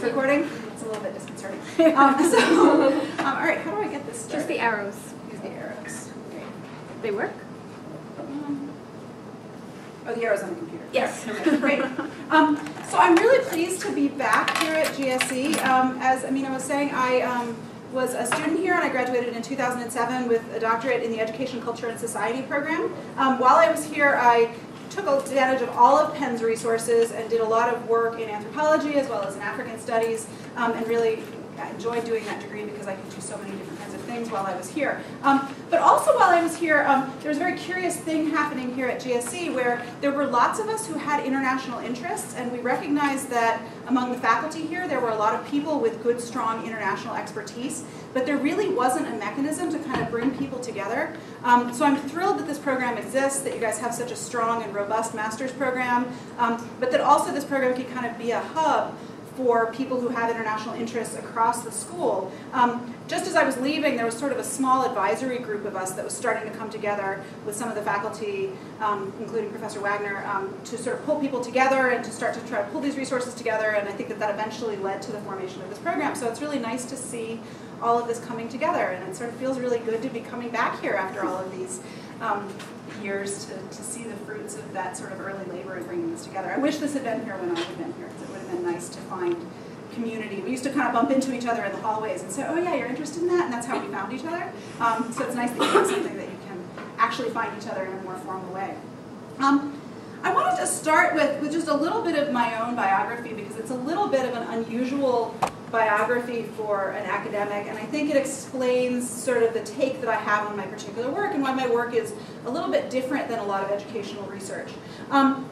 this recording? It's a little bit disconcerting. Um, so, um, all right, how do I get this started? Just the arrows. Use the arrows. Great. They work? Um, Oh, the arrows on the computer. Yes. Okay, great. Um, so I'm really pleased to be back here at GSE. Um, as Amina was saying, I um, was a student here and I graduated in 2007 with a doctorate in the Education, Culture, and Society program. Um, while I was here, I took advantage of all of Penn's resources and did a lot of work in anthropology as well as in African studies um, and really enjoyed doing that degree because I could do so many different things while I was here. Um, but also while I was here, um, there was a very curious thing happening here at GSE where there were lots of us who had international interests and we recognized that among the faculty here there were a lot of people with good, strong international expertise, but there really wasn't a mechanism to kind of bring people together. Um, so I'm thrilled that this program exists, that you guys have such a strong and robust master's program, um, but that also this program can kind of be a hub for people who have international interests across the school. Um, just as I was leaving, there was sort of a small advisory group of us that was starting to come together with some of the faculty, um, including Professor Wagner, um, to sort of pull people together and to start to try to pull these resources together. And I think that that eventually led to the formation of this program. So it's really nice to see all of this coming together. And it sort of feels really good to be coming back here after all of these um, years to, to see the fruits of that sort of early labor in bringing this together. I wish this had been here when I had been here, because it would have been nice to find community. We used to kind of bump into each other in the hallways and say, oh yeah, you're interested in that, and that's how we found each other. Um, so it's nice that you have something that you can actually find each other in a more formal way. Um, I wanted to start with, with just a little bit of my own biography because it's a little bit of an unusual biography for an academic, and I think it explains sort of the take that I have on my particular work and why my work is a little bit different than a lot of educational research. Um,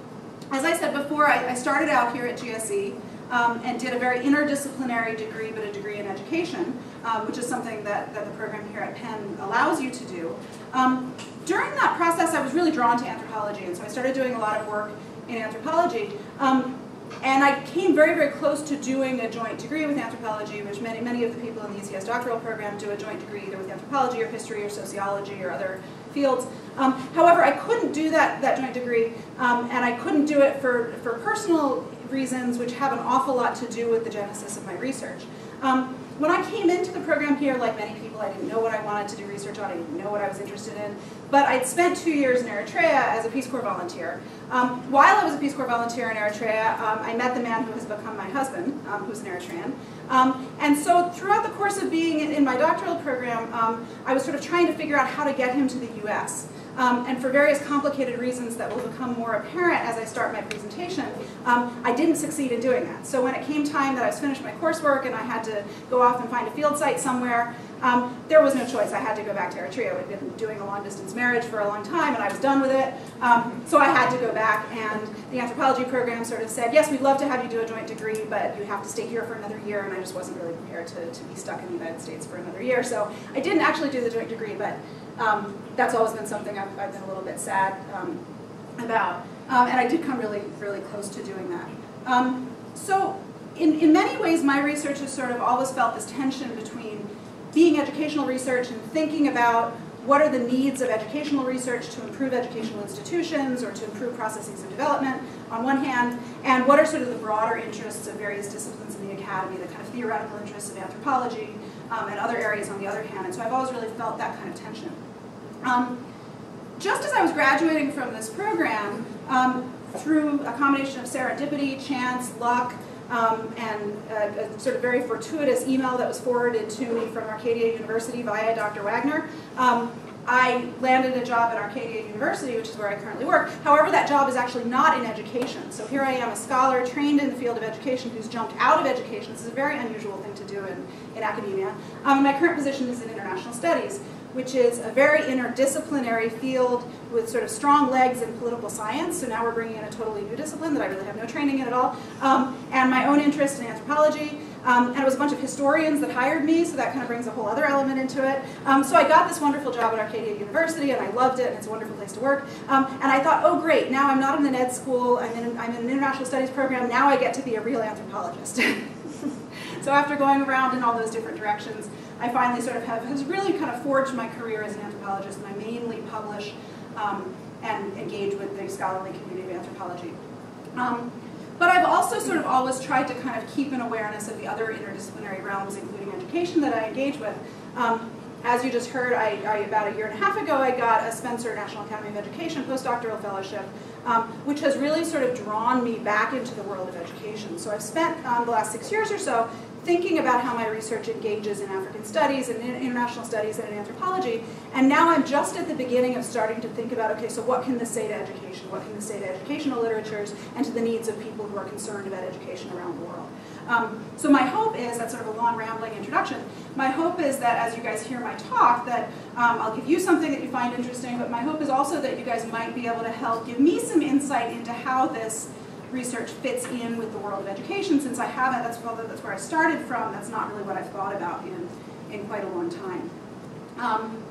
as I said before, I, I, started out here at GSE um, and did a very interdisciplinary degree, but a degree in education, um, which is something that, that the program here at Penn allows you to do. Um, during that process, I was really drawn to anthropology, and so I started doing a lot of work in anthropology. Um, and I came very, very close to doing a joint degree with anthropology, which many, many of the people in the ECS doctoral program do a joint degree either with anthropology or history or sociology or other fields. Um, however, I couldn't do that, that joint degree, um, and I couldn't do it for, for personal reasons which have an awful lot to do with the genesis of my research. Um, when I came into the program here, like many people, I didn't know what I wanted to do research on, I didn't know what I was interested in, but I'd spent two years in Eritrea as a Peace Corps volunteer. Um, while I was a Peace Corps volunteer in Eritrea, um, I met the man who has become my husband, um, who's an Eritrean. Um, and so throughout the course of being in, in my doctoral program, um, I was sort of trying to figure out how to get him to the US. Um, and for various complicated reasons that will become more apparent as I start my presentation, um, I didn't succeed in doing that. So when it came time that I was finished my coursework and I had to go off and find a field site somewhere, um, there was no choice. I had to go back to Eritrea. I'd been doing a long distance marriage for a long time and I was done with it. Um, so I had to go back and the anthropology program sort of said, yes, we'd love to have you do a joint degree, but you have to stay here for another year and I just wasn't really prepared to, to be stuck in the United States for another year. So I didn't actually do the joint degree, but um, that's always been something I've, I've, been a little bit sad um, about. Um, and I did come really, really close to doing that. Um, so in, in many ways, my research has sort of always felt this tension between being educational research and thinking about what are the needs of educational research to improve educational institutions or to improve processes of development on one hand, and what are sort of the broader interests of various disciplines in the academy, the kind of theoretical interests of anthropology um, and other areas on the other hand. And so I've always really felt that kind of tension. Um, just as I was graduating from this program, um, through a combination of serendipity, chance, luck, um, and a, a, sort of very fortuitous email that was forwarded to me from Arcadia University via Dr. Wagner, um, I landed a job at Arcadia University, which is where I currently work. However, that job is actually not in education. So here I am, a scholar trained in the field of education who's jumped out of education. This is a very unusual thing to do in, in academia. Um, my current position is in international studies which is a very interdisciplinary field with sort of strong legs in political science. So now we're bringing in a totally new discipline that I really have no training in at all. Um, and my own interest in anthropology. Um, and it was a bunch of historians that hired me, so that kind of brings a whole other element into it. Um, so I got this wonderful job at Arcadia University, and I loved it, and it's a wonderful place to work. Um, and I thought, oh great, now I'm not in the Ed School, I'm in, I'm in an international studies program, now I get to be a real anthropologist. so after going around in all those different directions, I finally sort of have has really kind of forged my career as an anthropologist, and I mainly publish um, and engage with the scholarly community of anthropology. Um, but I've also sort of always tried to kind of keep an awareness of the other interdisciplinary realms, including education, that I engage with. Um, as you just heard, I, I, about a year and a half ago, I got a Spencer National Academy of Education postdoctoral fellowship, um, which has really sort of drawn me back into the world of education. So I've spent um, the last six years or so thinking about how my research engages in African studies and in international studies and in anthropology. And now I'm just at the beginning of starting to think about, okay, so what can this say to education? What can this say to educational literatures and to the needs of people who are concerned about education around the world? Um, so my hope is, that's sort of a long rambling introduction, my hope is that as you guys hear my talk, that um, I'll give you something that you find interesting, but my hope is also that you guys might be able to help give me some insight into how this research fits in with the world of education since I haven't, that's, well, that's where I started from, that's not really what I've thought about in, in quite a long time. Um,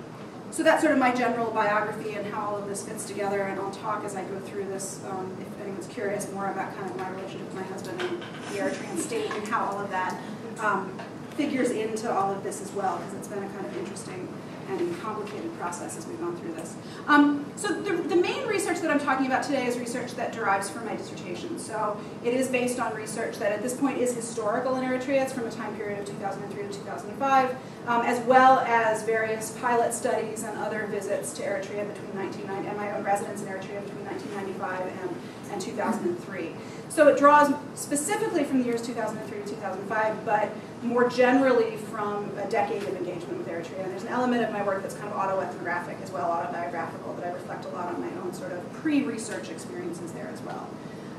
so that's sort of my general biography and how all of this fits together, and I'll talk as I go through this, um, if anyone's curious more about kind of my relationship with my husband and the Eritrean state and how all of that um, figures into all of this as well, because it's been a kind of interesting and complicated process as we've gone through this. Um, so the, the main research that I'm talking about today is research that derives from my dissertation. So it is based on research that at this point is historical in Eritrea. It's from a time period of 2003 to 2005, um, as well as various pilot studies and other visits to Eritrea between 1990 and my own residence in Eritrea between 1995 and, and 2003. So it draws specifically from the years 2003 to 2005, but more generally from a decade of engagement with Eritrea. And there's an element of my work that's kind of autoethnographic as well, autobiographical, that I reflect a lot on my own sort of pre-research experiences there as well.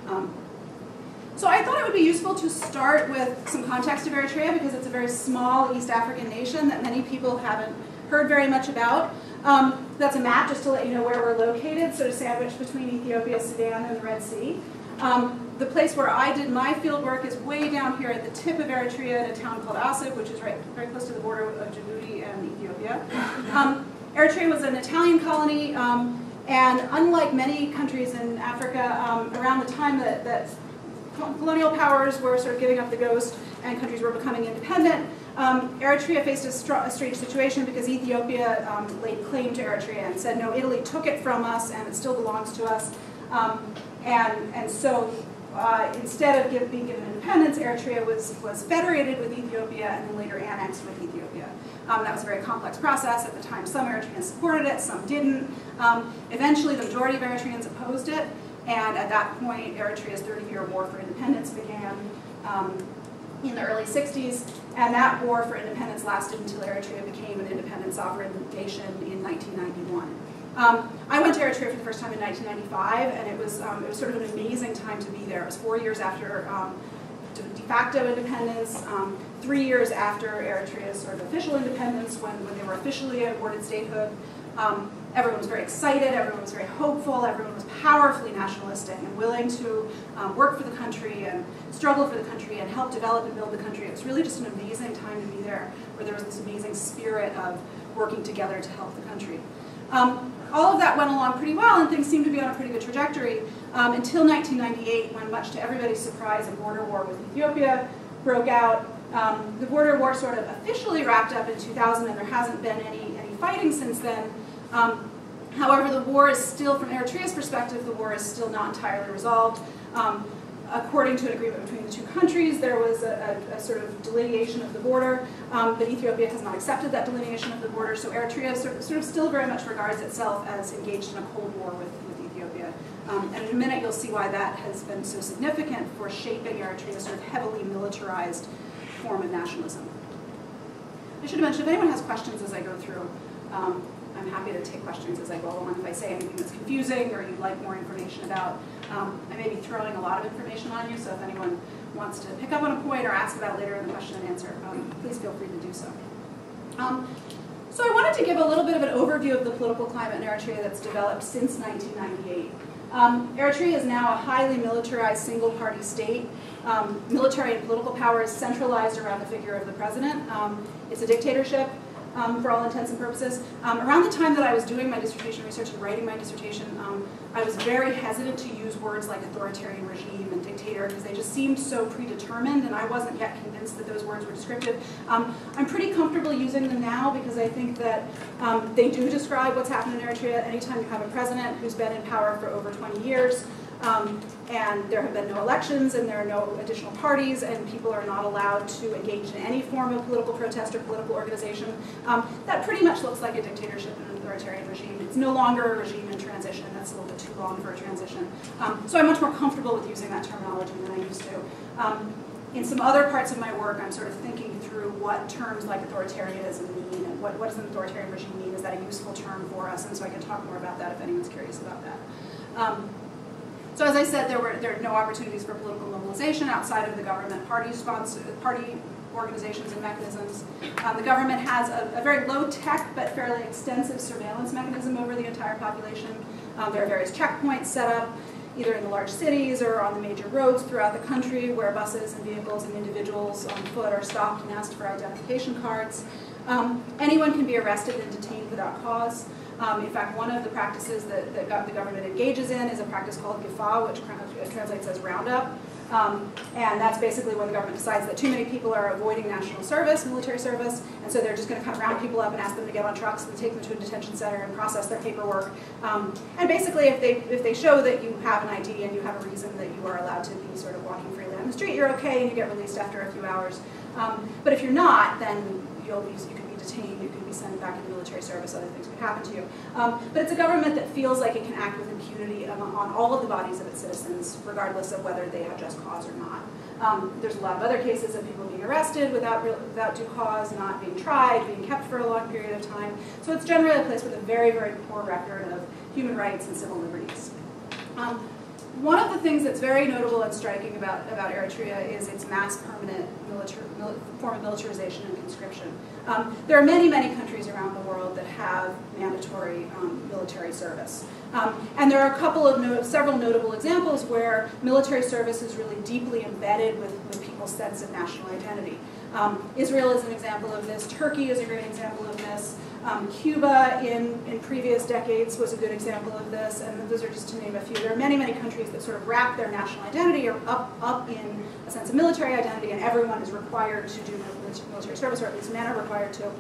Um, so I thought it would be useful to start with some context of Eritrea because it's a very small East African nation that many people haven't heard very much about. Um, that's a map just to let you know where we're located, sort of sandwiched between Ethiopia, Sudan, and the Red Sea. Um, the place where I did my field work is way down here at the tip of Eritrea in a town called Asab, which is right very close to the border of Djibouti and Ethiopia. Um, Eritrea was an Italian colony, um, and unlike many countries in Africa, um, around the time that, that, colonial powers were sort of giving up the ghost and countries were becoming independent, um, Eritrea faced a, a, strange situation because Ethiopia um, laid claim to Eritrea and said, no, Italy took it from us and it still belongs to us. Um, and, and so uh, instead of give, being given independence, Eritrea was, was federated with Ethiopia and then later annexed with Ethiopia. Um, that was a very complex process. At the time, some Eritreans supported it, some didn't. Um, eventually, the majority of Eritreans opposed it, and at that point, Eritrea's 30-year war for independence began um, in the early 60s, and that war for independence lasted until Eritrea became an independent sovereign nation in 1991. Um, I went to Eritrea for the first time in 1995, and it was, um, it was sort of an amazing time to be there. It was four years after um, de facto independence, um, three years after Eritrea's sort of official independence, when, when they were officially awarded statehood. Um, everyone was very excited, everyone was very hopeful, everyone was powerfully nationalistic and willing to um, work for the country and struggle for the country and help develop and build the country. It was really just an amazing time to be there, where there was this amazing spirit of working together to help the country. Um, all of that went along pretty well and things seemed to be on a pretty good trajectory um, until 1998 when much to everybody's surprise a border war with Ethiopia broke out. Um, the border war sort of officially wrapped up in 2000 and there hasn't been any, any fighting since then. Um, however, the war is still, from Eritrea's perspective, the war is still not entirely resolved. Um, according to an agreement between the two countries, there was a, a, a sort of delineation of the border, um, but Ethiopia has not accepted that delineation of the border, so Eritrea sort of, sort of still very much regards itself as engaged in a Cold War with, with Ethiopia. Um, and in a minute you'll see why that has been so significant for shaping Eritrea's sort of heavily militarized form of nationalism. I should have mentioned, if anyone has questions as I go through, um, I'm happy to take questions as I go along if I say anything that's confusing or you'd like more information about. Um, I may be throwing a lot of information on you, so if anyone wants to pick up on a point or ask about later in the question and answer, um, please feel free to do so. Um, so I wanted to give a little bit of an overview of the political climate in Eritrea that's developed since 1998. Um, Eritrea is now a highly militarized single-party state. Um, military and political power is centralized around the figure of the president. Um, it's a dictatorship um, for all intents and purposes. Um, around the time that I was doing my dissertation research and writing my dissertation, um, I was very hesitant to use words like authoritarian regime and dictator because they just seemed so predetermined and I wasn't yet convinced that those words were descriptive. Um, I'm pretty comfortable using them now because I think that um, they do describe what's happened in Eritrea anytime you have a president who's been in power for over 20 years. Um, and there have been no elections, and there are no additional parties, and people are not allowed to engage in any form of political protest or political organization. Um, that pretty much looks like a dictatorship and an authoritarian regime. It's no longer a regime in transition. That's a little bit too long for a transition. Um, so I'm much more comfortable with using that terminology than I used to. Um, in some other parts of my work, I'm sort of thinking through what terms like authoritarianism mean and what, what does an authoritarian regime mean? Is that a useful term for us? And so I can talk more about that if anyone's curious about that. So as I said, there were there are no opportunities for political mobilization outside of the government party sponsor, party organizations and mechanisms. Um, the government has a, a, very low-tech but fairly extensive surveillance mechanism over the entire population. Um, there are various checkpoints set up either in the large cities or on the major roads throughout the country where buses and vehicles and individuals on foot are stopped and asked for identification cards. Um, anyone can be arrested and detained without cause. Um, in fact, one of the practices that, that the government engages in is a practice called GIFA, which translates as roundup. Um, and that's basically when the government decides that too many people are avoiding national service, military service, and so they're just going to of round people up and ask them to get on trucks and take them to a detention center and process their paperwork. Um, and basically, if they if they show that you have an ID and you have a reason that you are allowed to be sort of walking freely on the street, you're okay and you get released after a few hours. Um, but if you're not, then you'll be, you can detained, you can be sent back into military service, other things could happen to you. Um, but it's a government that feels like it can act with impunity on, on all of the bodies of its citizens, regardless of whether they have just cause or not. Um, there's a lot of other cases of people being arrested without, without due cause, not being tried, being kept for a long period of time. So it's generally a place with a very, very poor record of human rights and civil liberties. Um, one of the things that's very notable and striking about, about Eritrea is its mass permanent mil, form of militarization and conscription. Um, there are many, many countries around the world that have mandatory um, military service. Um, and there are a couple of no several notable examples where military service is really deeply embedded with, with people's sense of national identity. Um, Israel is an example of this. Turkey is a great example of this. Um, Cuba in, in previous decades was a good example of this, and those are just to name a few. There are many, many countries that sort of wrap their national identity up, up in a sense of military identity, and everyone is required to do military service, or at least men are required to.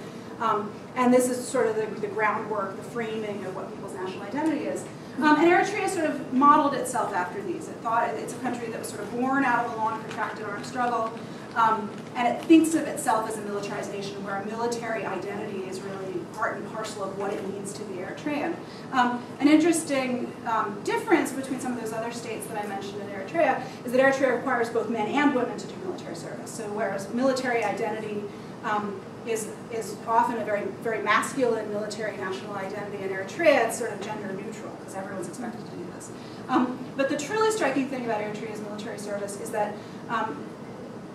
Um, and this is sort of the, the, groundwork, the framing of what people's national identity is. Um, and Eritrea sort of modeled itself after these. It thought it's a country that was sort of born out of a long, protracted armed struggle, um, and it thinks of itself as a militarized nation where a military identity is really part and parcel of what it means to be Eritrean. Um, an interesting um, difference between some of those other states that I mentioned in Eritrea is that Eritrea requires both men and women to do military service. So whereas military identity um, is, is often a very, very masculine military national identity in Eritrea, it's sort of gender neutral because everyone's expected to do this. Um, but the truly striking thing about Eritrea's military service is that um,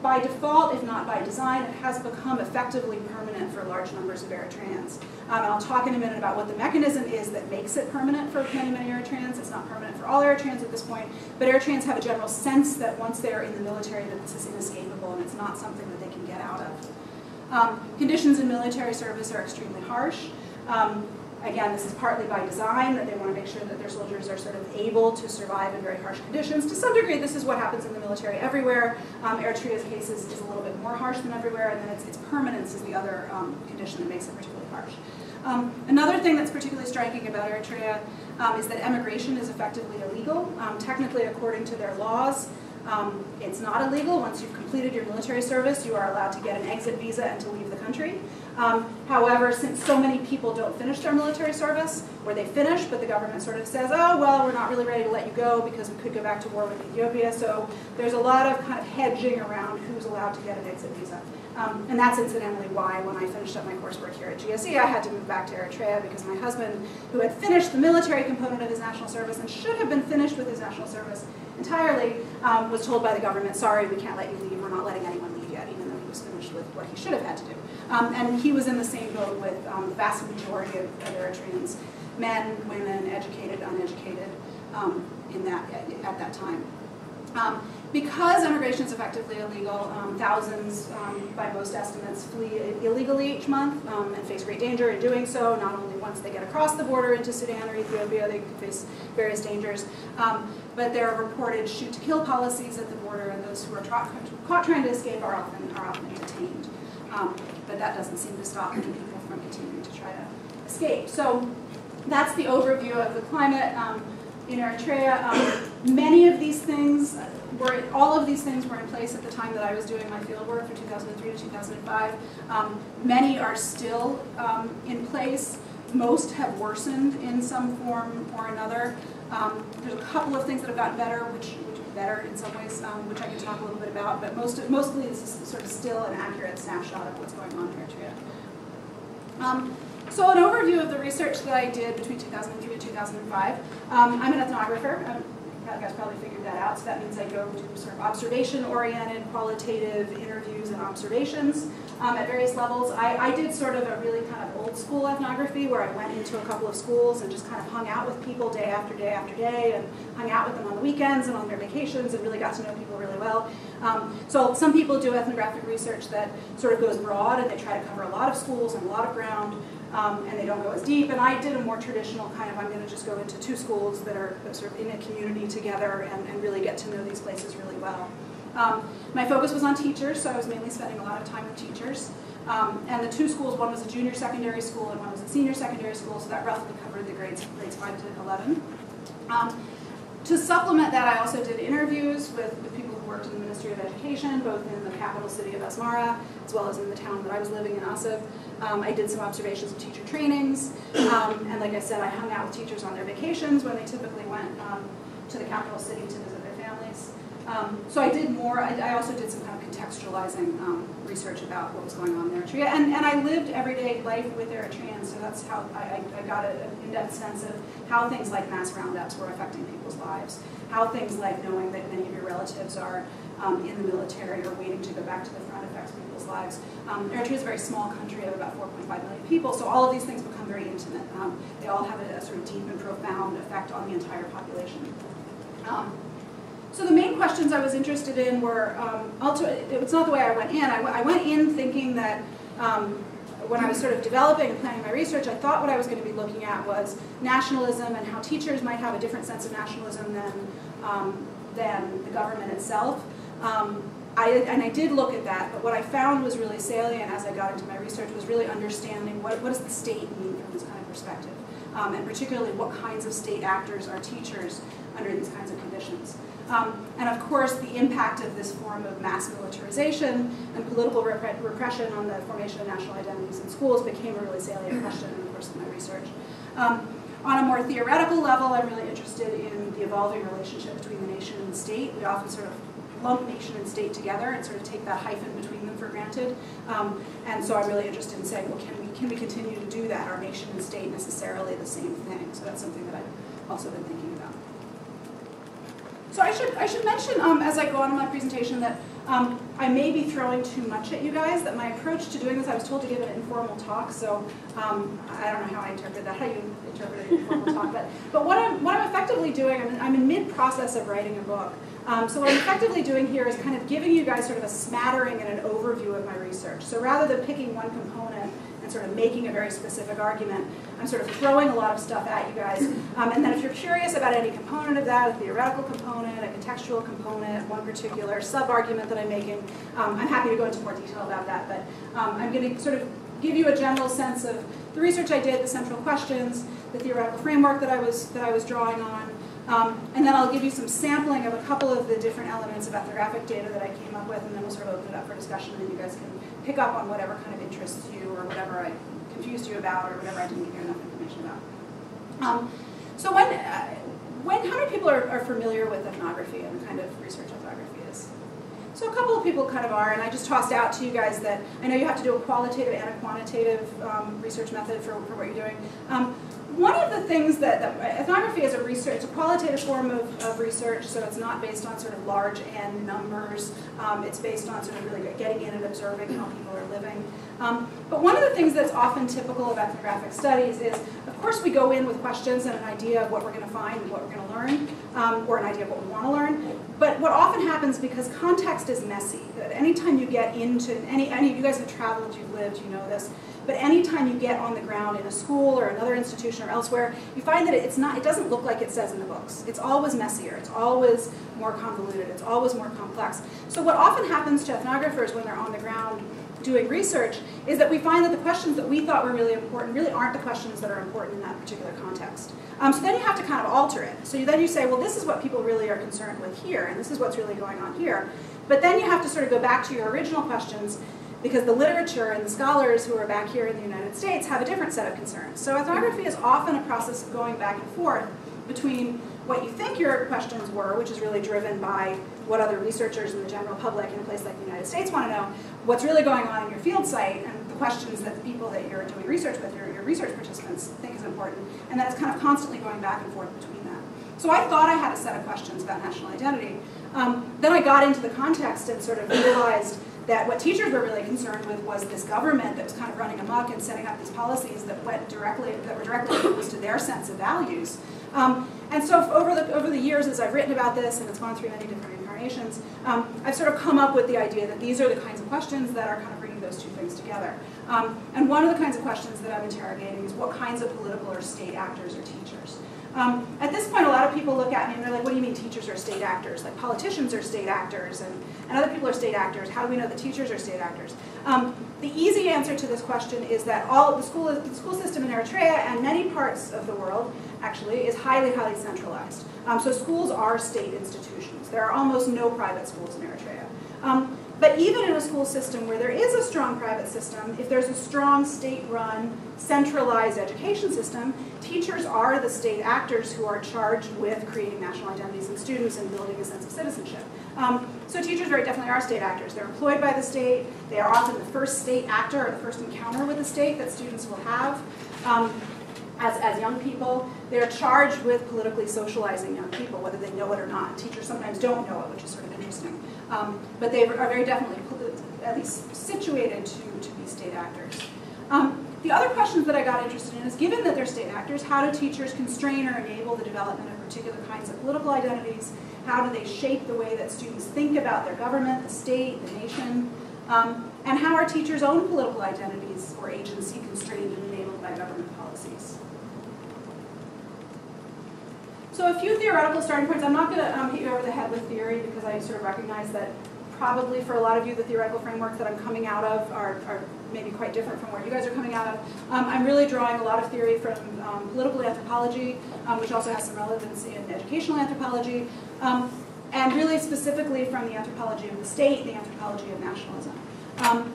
by default, if not by design, it has become effectively permanent for large numbers of Eritreans. Um, I'll talk in a minute about what the mechanism is that makes it permanent for many, many Eritreans. It's not permanent for all Eritreans at this point, but Eritreans have a general sense that once they're in the military that this is inescapable and it's not something that they can get out of. Um, conditions in military service are extremely harsh. Um, Again, this is partly by design, that they want to make sure that their soldiers are sort of able to survive in very harsh conditions. To some degree, this is what happens in the military everywhere. Um, Eritrea's case is, is, a little bit more harsh than everywhere, and then its, its permanence is the other um, condition that makes it particularly harsh. Um, another thing that's particularly striking about Eritrea um, is that emigration is effectively illegal. Um, technically, according to their laws, um, it's not illegal. Once you've completed your military service, you are allowed to get an exit visa and to leave the country. Um, however, since so many people don't finish their military service, or they finish, but the government sort of says, oh, well, we're not really ready to let you go because we could go back to war with Ethiopia. So there's a lot of kind of hedging around who's allowed to get an exit visa. Um, and that's incidentally why when I finished up my coursework here at GSE, I had to move back to Eritrea because my husband, who had finished the military component of his national service and should have been finished with his national service entirely, um, was told by the government, sorry, we can't let you leave, we're not letting anyone leave yet, even though he was finished with what he should have had to do. Um, and he was in the same boat with um, the vast majority of, of Eritreans, men, women, educated, uneducated, um, in that, at, at that time. Um, because immigration is effectively illegal, um, thousands, um, by most estimates, flee illegally each month and face great danger in doing so. Not only once they get across the border into Sudan or Ethiopia, they face various dangers, but there are reported shoot-to-kill policies at the border, and those who are caught trying to escape are often are often detained. Um, but that doesn't seem to stop many people from continuing to try to escape. So that's the overview of the climate. Um, in Eritrea. Um, many of these things were, all of these things were in place at the time that I was doing my field work from 2003 to 2005. Um, many are still um, in place. Most have worsened in some form or another. Um, there's a couple of things that have gotten better, which, better in some ways, um, which I can talk a little bit about, but most, mostly this is sort of still an accurate snapshot of what's going on in Eritrea. Um, so an overview of the research that I did between 2003 and 2005. Um, I'm an ethnographer. I'm, you guys probably figured that out. So that means I go to sort of observation-oriented, qualitative interviews and observations um, at various levels. I, I, did sort of a really kind of old school ethnography where I went into a couple of schools and just kind of hung out with people day after day after day and hung out with them on the weekends and on their vacations and really got to know people really well. Um, so some people do ethnographic research that sort of goes broad and they try to cover a lot of schools and a lot of ground um, and they don't go as deep. And I did a more traditional kind of, I'm going to just go into two schools that are sort of in a community together and, and really get to know these places really well. Um, my focus was on teachers, so I was mainly spending a lot of time with teachers. Um, and the two schools, one was a junior secondary school and one was a senior secondary school, so that roughly covered the grades, grades 5 to 11. Um, to supplement that, I also did interviews with, with people who worked in the Ministry of Education, both in the capital city of Asmara, as well as in the town that I was living in, Asab. Um, I did some observations of teacher trainings, um, and like I said, I hung out with teachers on their vacations when they typically went um, to the capital city to visit. Um, so I did more, I, I, also did some kind of contextualizing um, research about what was going on in Eritrea, and, and I lived everyday life with Eritreans, so that's how I, I got an in-depth sense of how things like mass roundups were affecting people's lives, how things like knowing that many of your relatives are um, in the military or waiting to go back to the front affects people's lives. Um, Eritrea is a very small country of about 4.5 million people, so all of these things become very intimate. Um, they all have a, a, sort of deep and profound effect on the entire population. So the main questions I was interested in were, um, it's not the way I went in. I, went in thinking that um, when I was sort of developing and planning my research, I thought what I was going to be looking at was nationalism and how teachers might have a different sense of nationalism than, um, than the government itself. Um, I, and I did look at that, but what I found was really salient as I got into my research was really understanding what, what does the state mean from this kind of perspective, um, and particularly what kinds of state actors are teachers under these kinds of conditions. Um, and of course, the impact of this form of mass militarization and political rep repression on the formation of national identities in schools became a really salient question in the course of my research. Um, on a more theoretical level, I'm really interested in the evolving relationship between the nation and the state. We often sort of lump nation and state together and sort of take that hyphen between them for granted. Um, and so I'm really interested in saying, well, can we, can we continue to do that? Are nation and state necessarily the same thing? So that's something that I've also been thinking. So I should, I should mention um, as I go on in my presentation that um, I may be throwing too much at you guys, that my approach to doing this, I was told to give an informal talk, so um, I don't know how I interpret that, how you interpret an informal talk, but, but what, I'm, what I'm effectively doing, I'm in, I'm in mid-process of writing a book. Um, so what I'm effectively doing here is kind of giving you guys sort of a smattering and an overview of my research. So rather than picking one component sort of making a very specific argument, I'm sort of throwing a lot of stuff at you guys. Um, and then if you're curious about any component of that, a theoretical component, a contextual component, one particular sub-argument that I'm making, um, I'm happy to go into more detail about that. But um, I'm going to sort of give you a general sense of the research I did, the central questions, the theoretical framework that I was, that I was drawing on, um, and then I'll give you some sampling of a couple of the different elements of ethnographic data that I came up with, and then we'll sort of open it up for discussion, and then you guys can pick up on whatever kind of interests you, or whatever I confused you about, or whatever I didn't give you enough information about. Um, so when, uh, when, how many people are, are familiar with ethnography and the kind of research ethnography is? So a couple of people kind of are, and I just tossed out to you guys that I know you have to do a qualitative and a quantitative um, research method for, for what you're doing. Um, one of the things that, that, ethnography is a research, it's a qualitative form of, of, research, so it's not based on sort of large N numbers. Um, it's based on sort of really getting in and observing how people are living. Um, but one of the things that's often typical of ethnographic studies is, of course, we go in with questions and an idea of what we're going to find and what we're going to learn, um, or an idea of what we want to learn. But what often happens, because context is messy, that anytime you get into, any, any of you guys have traveled, you've lived, you know this, but anytime you get on the ground in a school or another institution or elsewhere, you find that it's not, it doesn't look like it says in the books. It's always messier. It's always more convoluted. It's always more complex. So what often happens to ethnographers when they're on the ground doing research is that we find that the questions that we thought were really important really aren't the questions that are important in that particular context. Um, so then you have to kind of alter it. So you, then you say, well, this is what people really are concerned with here, and this is what's really going on here. But then you have to sort of go back to your original questions because the literature and the scholars who are back here in the United States have a different set of concerns. So ethnography is often a process of going back and forth between what you think your questions were, which is really driven by what other researchers and the general public in a place like the United States want to know, what's really going on in your field site, and the questions that the people that you're doing research with, your, your research participants, think is important, and then it's kind of constantly going back and forth between that. So I thought I had a set of questions about national identity. Um, then I got into the context and sort of realized that what teachers were really concerned with was this government that was kind of running amok and setting up these policies that went directly, that were directly opposed to their sense of values. Um, and so over the, over the years, as I've written about this, and it's gone through many different incarnations, um, I've sort of come up with the idea that these are the kinds of questions that are kind of bringing those two things together. Um, and one of the kinds of questions that I'm interrogating is what kinds of political or state actors are teachers? Um, at this point, a lot of people look at me and they're like, what do you mean teachers are state actors? Like politicians are state actors and, and other people are state actors. How do we know that teachers are state actors? Um, the easy answer to this question is that all the school, the school system in Eritrea and many parts of the world actually is highly, highly centralized. Um, so schools are state institutions. There are almost no private schools in Eritrea. Um, but even in a school system where there is a strong private system, if there's a strong state-run, centralized education system, teachers are the state actors who are charged with creating national identities in students and building a sense of citizenship. Um, so teachers very definitely are state actors. They're employed by the state. They are often the first state actor or the first encounter with the state that students will have. Um, as, as young people, they're charged with politically socializing young people, whether they know it or not. Teachers sometimes don't know it, which is sort of interesting. Um, but they are very definitely at least situated to, to be state actors. Um, the other questions that I got interested in is, given that they're state actors, how do teachers constrain or enable the development of particular kinds of political identities? How do they shape the way that students think about their government, the state, the nation? Um, and how are teachers' own political identities or agency constrained and enabled by government policies? So a few theoretical starting points. I'm not going to um, hit you over the head with theory because I sort of recognize that probably for a lot of you the theoretical frameworks that I'm coming out of are, are maybe quite different from where you guys are coming out of. Um, I'm really drawing a lot of theory from um, political anthropology, um, which also has some relevance in educational anthropology, um, and really specifically from the anthropology of the state, the anthropology of nationalism. Um,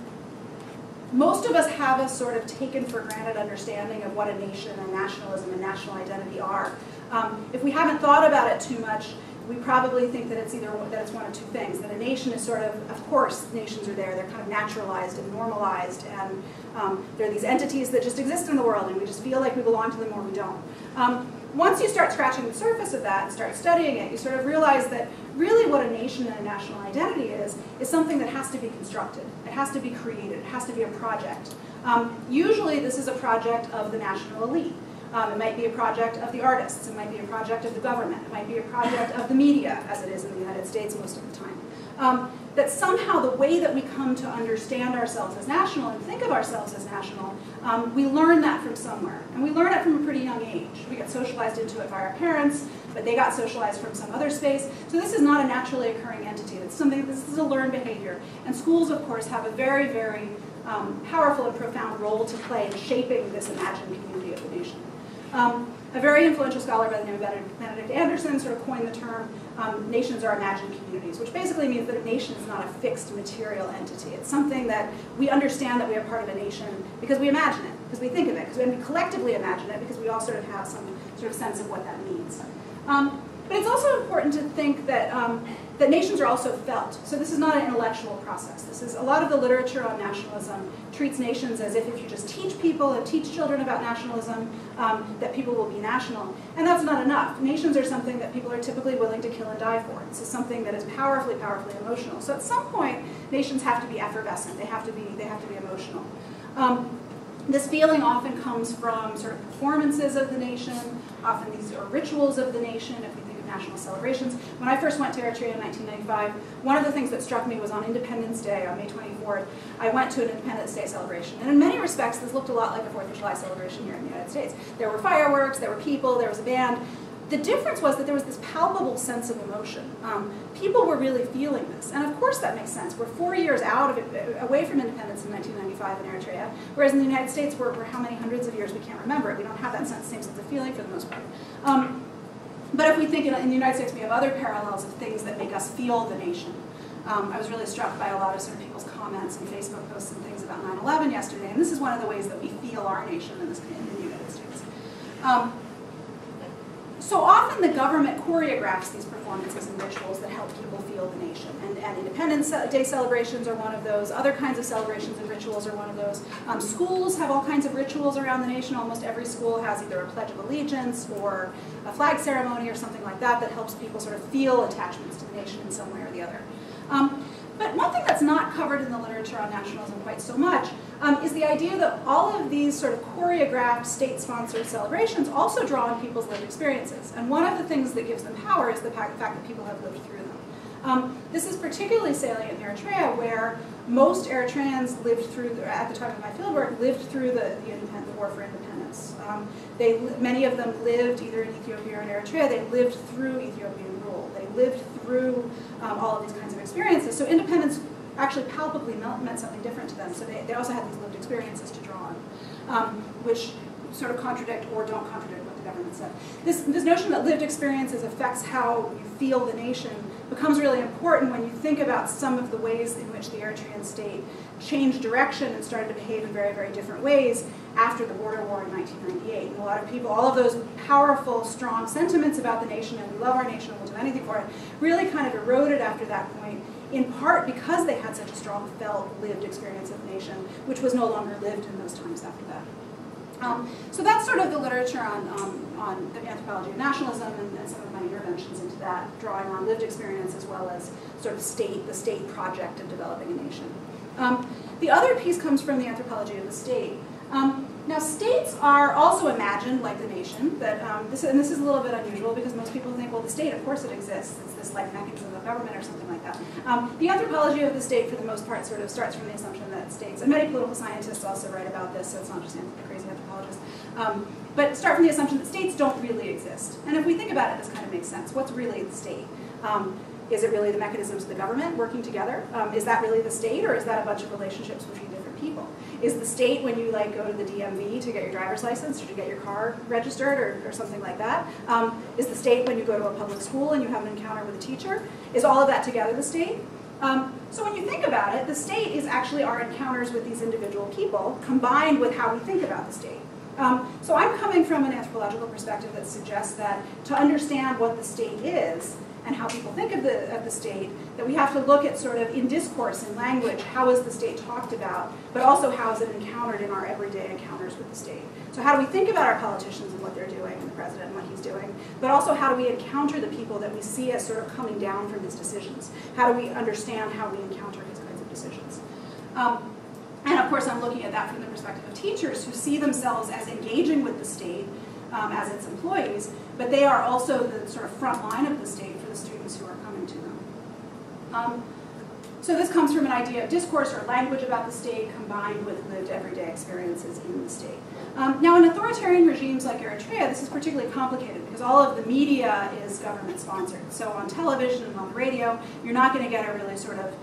most of us have a sort of taken for granted understanding of what a nation and nationalism and national identity are. Um, if we haven't thought about it too much, we probably think that it's either that it's one of two things. That a nation is sort of, of course, nations are there. They're kind of naturalized and normalized, and um, they're these entities that just exist in the world, and we just feel like we belong to them or we don't. Um, once you start scratching the surface of that and start studying it, you sort of realize that really what a nation and a national identity is, is something that has to be constructed. It has to be created. It has to be a project. Um, usually this is a project of the national elite. Um, it might be a project of the artists. It might be a project of the government. It might be a project of the media, as it is in the United States most of the time. Um, that somehow the way that we come to understand ourselves as national and think of ourselves as national, um, we learn that from somewhere. And we learn it from a pretty young age. We get socialized into it by our parents, but they got socialized from some other space. So this is not a naturally occurring entity. It's something, this is a learned behavior. And schools, of course, have a very, very um, powerful and profound role to play in shaping this imagined community of the nation. Um, a very influential scholar by the name of Benedict Anderson sort of coined the term um, nations are imagined communities, which basically means that a nation is not a fixed material entity. It's something that we understand that we are part of a nation because we imagine it, because we think of it, because we collectively imagine it, because we all sort of have some sort of sense of what that means. Um, but it's also important to think that um, that nations are also felt. So this is not an intellectual process. This is a lot of the literature on nationalism treats nations as if if you just teach people and teach children about nationalism, um, that people will be national. And that's not enough. Nations are something that people are typically willing to kill and die for. This is something that is powerfully, powerfully emotional. So at some point, nations have to be effervescent. They have to be, they have to be emotional. Um, this feeling often comes from sort of performances of the nation, often these are rituals of the nation. If national celebrations. When I first went to Eritrea in 1995, one of the things that struck me was on Independence Day, on May 24th, I went to an Independence Day celebration. And in many respects, this looked a lot like a 4th of July celebration here in the United States. There were fireworks, there were people, there was a band, the difference was that there was this palpable sense of emotion. Um, people were really feeling this, and of course that makes sense. We're four years out of it, uh, away from independence in 1995 in Eritrea, whereas in the United States we're, we're how many hundreds of years we can't remember it. We don't have that sense, same sense of feeling for the most part. Um, but if we think in, in, the United States, we have other parallels of things that make us feel the nation. Um, I was really struck by a lot of sort of people's comments and Facebook posts and things about 9/11 yesterday, and this is one of the ways that we feel our nation in, this, in the United States. Um, so often the government choreographs these performances and rituals that help people feel the nation. And, and Independence Day celebrations are one of those. Other kinds of celebrations and rituals are one of those. Um, schools have all kinds of rituals around the nation. Almost every school has either a Pledge of Allegiance or a flag ceremony or something like that that helps people sort of feel attachments to the nation in some way or the other. Um, but one thing that's not covered in the literature on nationalism quite so much um, is the idea that all of these sort of choreographed, state-sponsored celebrations also draw on people's lived experiences. And one of the things that gives them power is the fact that people have lived through them. Um, this is particularly salient in Eritrea, where most Eritreans lived through, the, at the time of my fieldwork, lived through the, the, the war for independence. Um, they, many of them lived either in Ethiopia or in Eritrea. They lived through Ethiopian lived through um, all of these kinds of experiences. So independence actually palpably meant something different to them. So they, they also had these lived experiences to draw on, um, which sort of contradict or don't contradict what the government said. This, this notion that lived experiences affects how you feel the nation becomes really important when you think about some of the ways in which the Eritrean state changed direction and started to behave in very, very different ways after the border war in 1998. And a lot of people, all of those powerful, strong sentiments about the nation and we love our nation and we'll do anything for it, really kind of eroded after that point in part because they had such a strong felt lived experience of the nation, which was no longer lived in those times after that. Um, so that's sort of the literature on, um, on the anthropology of nationalism and, and, some of my interventions into that, drawing on lived experience as well as sort of state, the state project of developing a nation. Um, the other piece comes from the anthropology of the state. Um, now states are also imagined like the nation, but um, this, and this is a little bit unusual because most people think, well, the state, of course it exists. It's this like mechanism of government or something like that. Um, the anthropology of the state, for the most part, sort of starts from the assumption that states, and many political scientists also write about this, so it's not just crazy anthropologists, um, but start from the assumption that states don't really exist. And if we think about it, this kind of makes sense. What's really the state? Is it really the mechanisms of the government working together? Um, is that really the state, or is that a bunch of relationships between different people? Is the state when you like go to the DMV to get your driver's license or to get your car registered or, or something like that? Um, is the state when you go to a public school and you have an encounter with a teacher? Is all of that together the state? Um, so when you think about it, the state is actually our encounters with these individual people combined with how we think about the state. Um, so I'm coming from an anthropological perspective that suggests that to understand what the state is, and how people think of the, of the state, that we have to look at sort of in discourse and language, how is the state talked about, but also how is it encountered in our everyday encounters with the state. So how do we think about our politicians and what they're doing, and the president and what he's doing, but also how do we encounter the people that we see as sort of coming down from his decisions? How do we understand how we encounter his kinds of decisions? Um, and of course, I'm looking at that from the perspective of teachers who see themselves as engaging with the state um, as its employees, but they are also the sort of front line of the state the students who are coming to them. Um, so this comes from an idea of discourse or language about the state combined with lived everyday experiences in the state. Um, now in authoritarian regimes like Eritrea, this is particularly complicated because all of the media is government sponsored. So on television and on the radio, you're not going to get a really sort of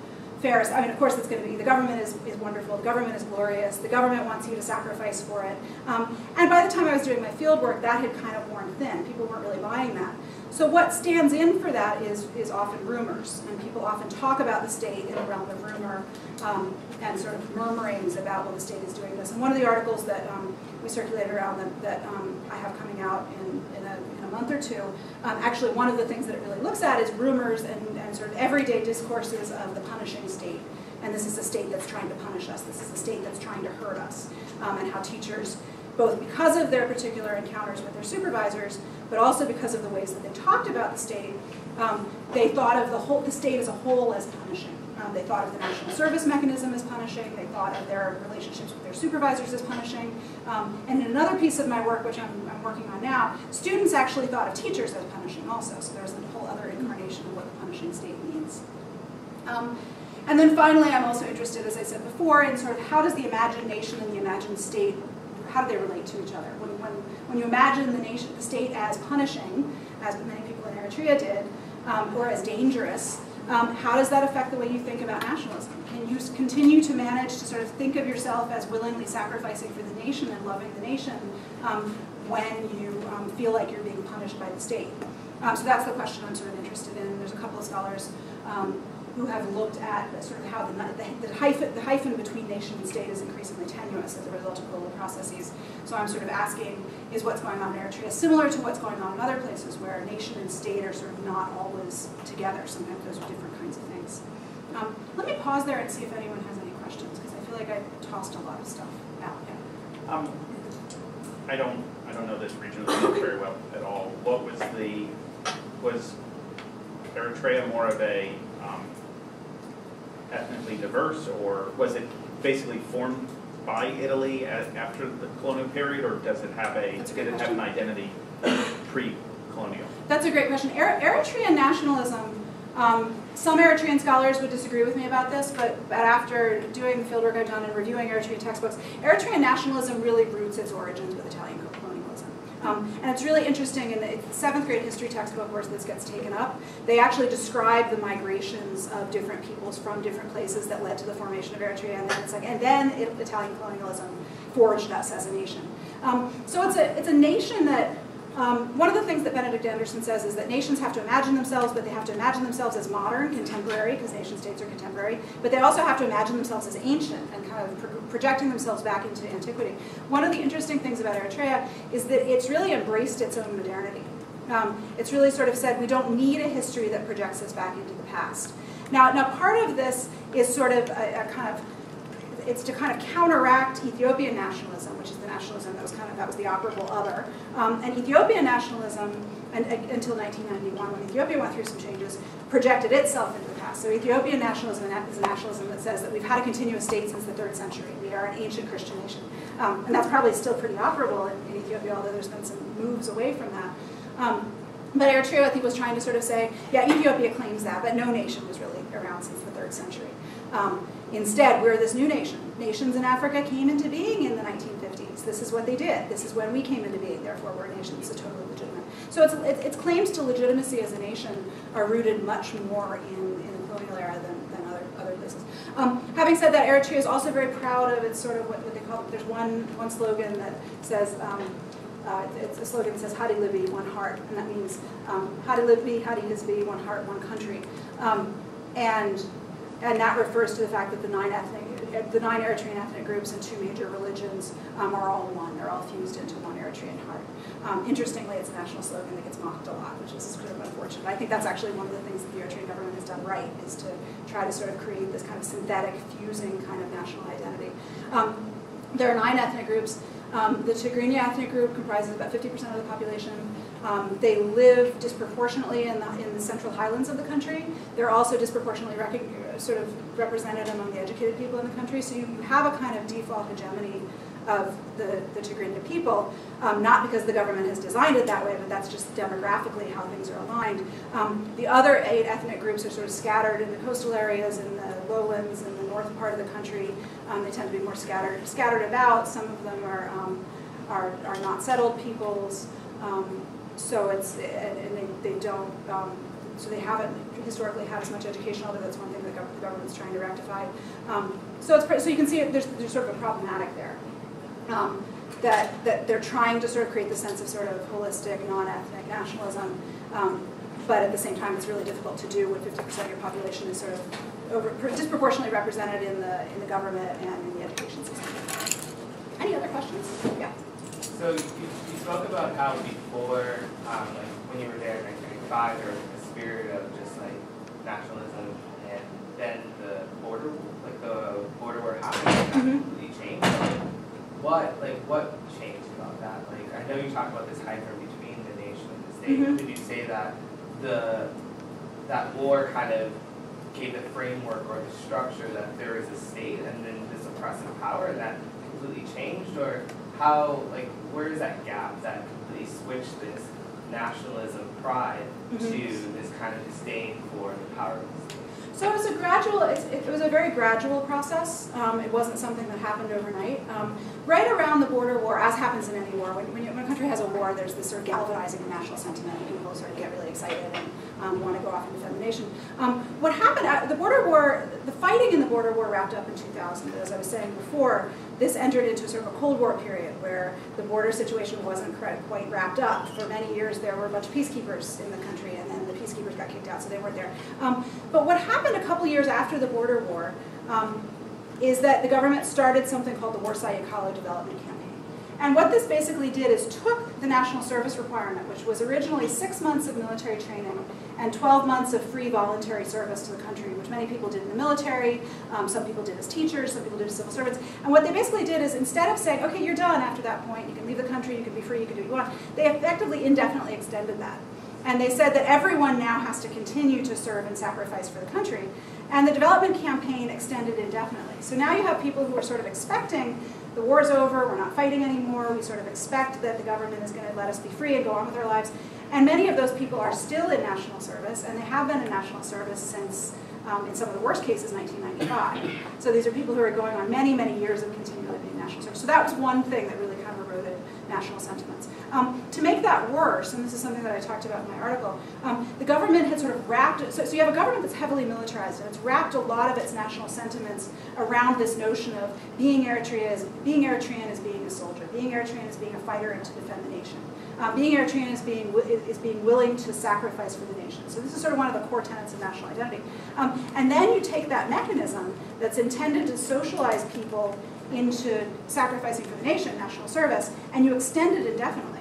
fair, I mean, of course it's going to be, the government is, is wonderful, the government is glorious, the government wants you to sacrifice for it. Um, and by the time I was doing my field work, that had kind of worn thin. People weren't really buying that. So what stands in for that is, is often rumors, and people often talk about the state in the realm of rumor um, and sort of murmurings about, well, the state is doing this. And one of the articles that um, we circulated around that, that um, I have coming out in, in, a, in a month or two, um, actually one of the things that it really looks at is rumors and, and sort of everyday discourses of the punishing state. And this is a state that's trying to punish us. This is a state that's trying to hurt us. Um, and how teachers, both because of their particular encounters with their supervisors, but also because of the ways that they talked about the state, um, they thought of the whole the state as a whole as punishing. Um, they thought of the national service mechanism as punishing. They thought of their relationships with their supervisors as punishing. Um, and in another piece of my work, which I'm, I'm, working on now, students actually thought of teachers as punishing also. So there's a whole other incarnation of what the punishing state means. Um, and then finally, I'm also interested, as I said before, in sort of how does the imagination and the imagined state how do they relate to each other? When, when, when you imagine the nation, the state as punishing, as many people in Eritrea did, um, or as dangerous, um, how does that affect the way you think about nationalism? Can you continue to manage to sort of think of yourself as willingly sacrificing for the nation and loving the nation um, when you um, feel like you're being punished by the state? Um, so that's the question I'm sort of interested in. There's a couple of scholars um, who have looked at sort of how the, the, the, hyphen, the hyphen between nation and state is increasingly tenuous as a result of global processes. So I'm sort of asking, is what's going on in Eritrea similar to what's going on in other places where nation and state are sort of not always together? Sometimes those are different kinds of things. Um, let me pause there and see if anyone has any questions, because I feel like I tossed a lot of stuff out. Yeah. Um, I don't, I don't know this region very well at all. What was the, was Eritrea more of a um, ethnically diverse, or was it basically formed by Italy as, after the colonial period, or does it have a, did it have an identity pre-colonial? That's a great question. Er Eritrean nationalism, um, some Eritrean scholars would disagree with me about this, but, but after doing the fieldwork I've done and reviewing Eritrean textbooks, Eritrean nationalism really roots its origins with Italian. Um, and it's really interesting, in the seventh grade history textbook where this gets taken up, they actually describe the migrations of different peoples from different places that led to the formation of Eritrea, and then it's like, and then it, Italian colonialism forged us as a nation. Um, so it's a, it's a nation that um, one of the things that Benedict Anderson says is that nations have to imagine themselves, but they have to imagine themselves as modern, contemporary, because nation states are contemporary, but they also have to imagine themselves as ancient and kind of pro projecting themselves back into antiquity. One of the interesting things about Eritrea is that it's really embraced its own modernity. Um, it's really sort of said we don't need a history that projects us back into the past. Now, now part of this is sort of a, a kind of it's to kind of counteract Ethiopian nationalism, which is the nationalism that was kind of that was the operable other. Um, and Ethiopian nationalism, and, uh, until 1991, when Ethiopia went through some changes, projected itself into the past. So Ethiopian nationalism is a nationalism that says that we've had a continuous state since the third century. We are an ancient Christian nation, um, and that's probably still pretty operable in, in, Ethiopia, although there's been some moves away from that. Um, but Eritrea, I think, was trying to sort of say, yeah, Ethiopia claims that, but no nation was really around since the third century. Um, Instead, we're this new nation. Nations in Africa came into being in the 1950s. This is what they did. This is when we came into being. Therefore, we're a nation. It's totally legitimate. So its, its claims to legitimacy as a nation are rooted much more in, in the colonial era than, than other, other places. Um, having said that, Eritrea is also very proud of its sort of what, what they call, there's one, one slogan that says, um, uh, it's a slogan that says Hadi Libi, one heart, and that means um, Hadi Libi, Hadi Hizbi, one heart, one country. Um, and and that refers to the fact that the nine ethnic, the nine Eritrean ethnic groups and two major religions um, are all one. They're all fused into one Eritrean heart. Um, interestingly, it's a national slogan that gets mocked a lot, which is sort of unfortunate. I think that's actually one of the things that the Eritrean government has done right, is to try to sort of create this kind of synthetic, fusing kind of national identity. Um, there are nine ethnic groups. Um, the Tigrinya ethnic group comprises about 50% of the population. Um, they live disproportionately in the, in the central highlands of the country. They're also disproportionately sort of represented among the educated people in the country. So you have a kind of default hegemony of the, the Tigrinya people, um, not because the government has designed it that way, but that's just demographically how things are aligned. Um, the other eight ethnic groups are sort of scattered in the coastal areas, in the lowlands, in the north part of the country. Um, they tend to be more scattered, scattered about. Some of them are, um, are, are not settled peoples. Um, so it's, and, and they, they don't, um, so they haven't historically had as much education, although that's one thing that the government's trying to rectify. Um, so it's so you can see it, there's, there's sort of a problematic there. Um, that, that they're trying to sort of create the sense of sort of holistic, non-ethnic nationalism, um, but at the same time it's really difficult to do when 50% of your population is sort of over, disproportionately represented in the, in the government and in the education system. Any other questions? Yeah. So you, spoke about how before, um, like when you were there in 1995, there was a spirit of just like nationalism, and then the border, like the border war happened, and that Mhm. completely changed. Like, what, like what changed about that? Like I know you talked about this hyper between the nation and the state. Mhm. Would you say that the that war kind of gave the framework or the structure that there is a state and then this oppressive power, and that completely changed, or how like where is that gap that completely switched this nationalism pride Mhm. to this kind of disdain for the power of the? So it was a gradual, it was a very gradual process. Um, It wasn't something that happened overnight. Um, Right around the border war, as happens in any war, when when you- when a country has a war, there's this sort of galvanizing national sentiment, and people sort of get really excited and um, want to go off the nation. Um, What happened, at the border war, the fighting in the border war wrapped up in 2000, as I was saying before, this entered into a sort of a Cold War period where the border situation wasn't quite wrapped up. For many years, there were a bunch of peacekeepers in the country, and then the peacekeepers got kicked out, so they weren't there. Um, But what happened a couple years after the border war um, is that the government started something called the Warsai Yikealo Development Campaign. And what this basically did is took the national service requirement, which was originally six months of military training and 12 months of free voluntary service to the country, which many people did in the military, um, some people did as teachers, some people did as civil servants. And what they basically did is instead of saying, okay, you're done after that point, you can leave the country, you can be free, you can do what you want, they effectively indefinitely extended that. And they said that everyone now has to continue to serve and sacrifice for the country. And the development campaign extended indefinitely. So now you have people who are sort of expecting the war's over, we're not fighting anymore, we sort of expect that the government is going to let us be free and go on with our lives. And many of those people are still in national service, and they have been in national service since, um, in some of the worst cases, 1995. So these are people who are going on many, many years of continually being in national service. So that was one thing that really kind of eroded national sentiments. Um, to make that worse, and this is something that I talked about in my article, um, the government had sort of wrapped, so, so you have a government that's heavily militarized, and it's wrapped a lot of its national sentiments around this notion of being Eritrea is, being Eritrean is being a soldier, being Eritrean is being a fighter and to defend the nation. Um, being Eritrean is being, is being willing to sacrifice for the nation. So this is sort of one of the core tenets of national identity. Um, and then you take that mechanism that's intended to socialize people into sacrificing for the nation, national service, and you extend it indefinitely.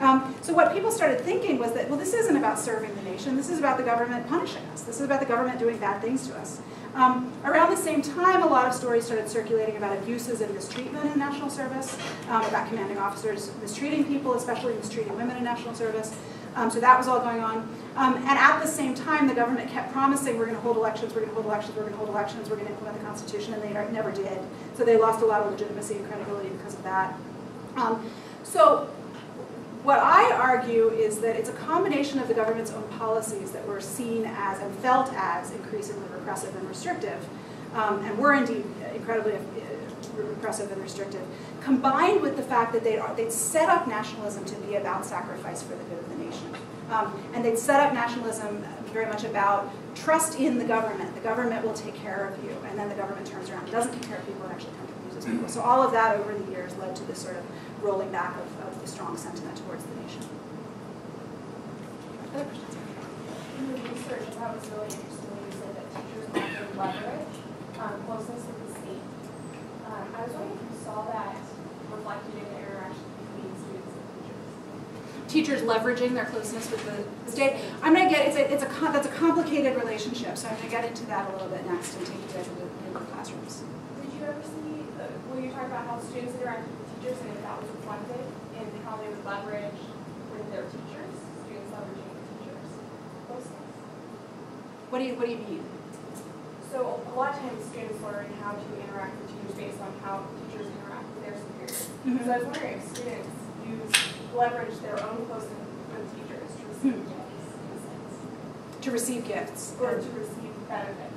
Um, so what people started thinking was that, well, this isn't about serving the nation. This is about the government punishing us. This is about the government doing bad things to us. Um, around the same time, a lot of stories started circulating about abuses and mistreatment in national service, um, about commanding officers mistreating people, especially mistreating women in national service. Um, so that was all going on. Um, and at the same time, the government kept promising, we're going to hold elections, we're going to hold elections, we're going to hold elections, we're going to implement the Constitution, and they never did. So they lost a lot of legitimacy and credibility because of that. Um, so what I argue is that it's a combination of the government's own policies that were seen as and felt as increasingly repressive and restrictive, um, and were indeed incredibly uh, repressive and restrictive, combined with the fact that they'd, they'd set up nationalism to be about sacrifice for the good of the nation. Um, and they'd set up nationalism very much about trust in the government. The government will take care of you. And then the government turns around and doesn't take care of people and actually comes and abuses people. So all of that over the years led to this sort of rolling back of, of the strong sentiment towards the nation. Other questions? In the research, I thought was really interesting when you said that teachers often leverage um, closeness with the state. Um, I was wondering if you saw that reflected in the interaction between students and teachers. Teachers leveraging their closeness with the state. I'm going to get, it's a, it's a, that's a complicated relationship, so I'm going to get into that a little bit next and take you guys into, the classrooms. Did you ever see, uh, when you talk about how students interact with teachers and if that was reflected in how they would leverage with their teachers, students leveraging with teachers' closeness? What do you, what do you mean? So a lot of times students learn how to interact with teachers based on how teachers interact with their superiors. Mhm. So I was wondering if students use, leverage their own closeness with teachers to receive Hmm. gifts in a sense, To receive gifts. or to receive benefits.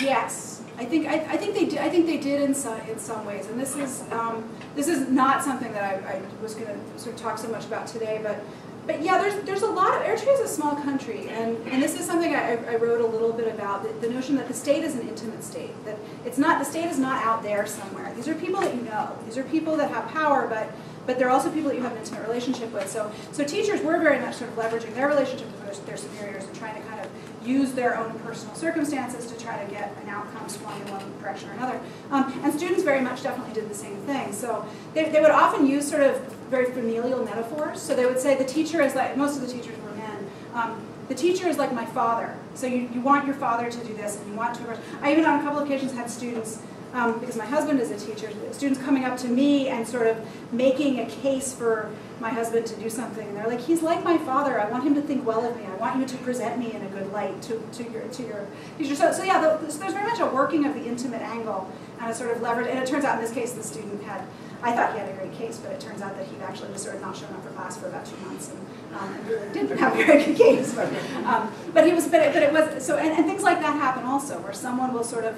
Yes, I think, I, I think they did, I think they did in some, in some ways, and this is, um, this is not something that I, I was gonna sort of talk so much about today, but, but yeah, there's, there's a lot of, Eritrea is a small country, and, and this is something I, I wrote a little bit about, the, the notion that the state is an intimate state, that it's not, the state is not out there somewhere. These are people that you know, these are people that have power, but, but they're also people that you have an intimate relationship with. So, so teachers were very much sort of leveraging their relationship with their, their superiors and trying to kind of use their own personal circumstances to try to get an outcome swung in one direction or another. Um, and students very much definitely did the same thing. So they, they would often use sort of very familial metaphors. So they would say the teacher is like, most of the teachers were men, um, the teacher is like my father. So you, you want your father to do this and you want to, I even on a couple of occasions had students um, because my husband is a teacher, students coming up to me and sort of making a case for my husband to do something. And they're like, he's like my father. I want him to think well of me. I want you to present me in a good light to, to your to your teacher. So, so yeah, the, so there's very much a working of the intimate angle and a sort of leverage. And it turns out in this case, the student had, I thought he had a great case, but it turns out that he'd actually just sort of not shown up for class for about two months and, um, and really didn't have a very good case. But, um, but he was, but it, but it was, so, and, and things like that happen also, where someone will sort of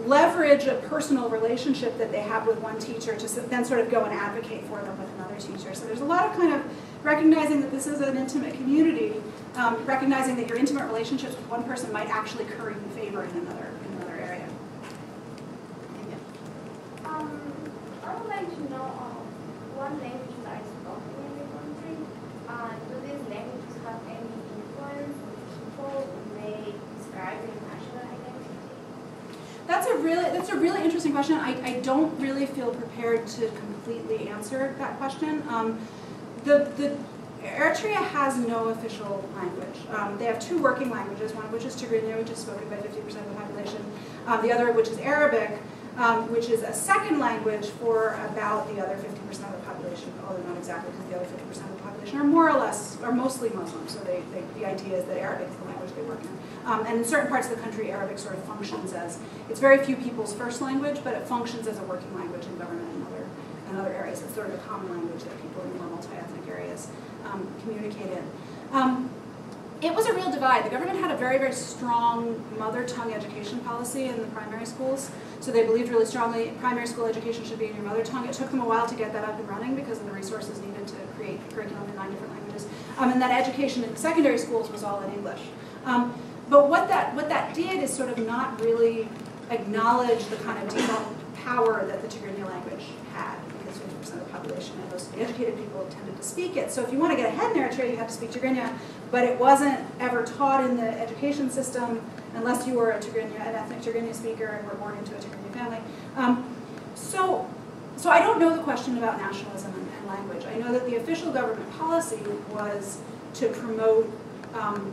leverage a personal relationship that they have with one teacher to then sort of go and advocate for them with another teacher. So there's a lot of kind of recognizing that this is an intimate community, um, recognizing that your intimate relationships with one person might actually curry you favor in another, in another area. Um, I would like to know um, what languages are spoken in the country. Uh, do these languages have any influence on people when they describe their national identity? That's a really that's a really interesting question. I, I don't really feel prepared to completely answer that question. Um, the the Eritrea has no official language. Um, they have two working languages, one of which is Tigrinya, which is spoken by 50% of the population, um, the other which is Arabic, um, which is a second language for about the other 50% of the population, although not exactly because the other 50% of the population are more or less, are mostly Muslim, so they, they, the idea is that Arabic is the language they work in. Um, and in certain parts of the country, Arabic sort of functions as, it's very few people's first language, but it functions as a working language in government and other, and other areas. It's sort of a common language that people in more multi-ethnic areas um, communicate in. Um, it was a real divide. The government had a very, very strong mother tongue education policy in the primary schools. So they believed really strongly primary school education should be in your mother tongue. It took them a while to get that up and running because of the resources needed to create curriculum in nine different languages. Um, and that education in secondary schools was all in English. Um, but what that, what that did is sort of not really acknowledge the kind of default power that the Tigrinya language had because 50% of the population of the educated people tended to speak it. So if you want to get ahead in Eritrea, you have to speak Tigrinya, but it wasn't ever taught in the education system unless you were a Tigrinya, an ethnic Tigrinya speaker and were born into a Tigrinya family. Um, so, so I don't know the question about nationalism and, and language. I know that the official government policy was to promote um,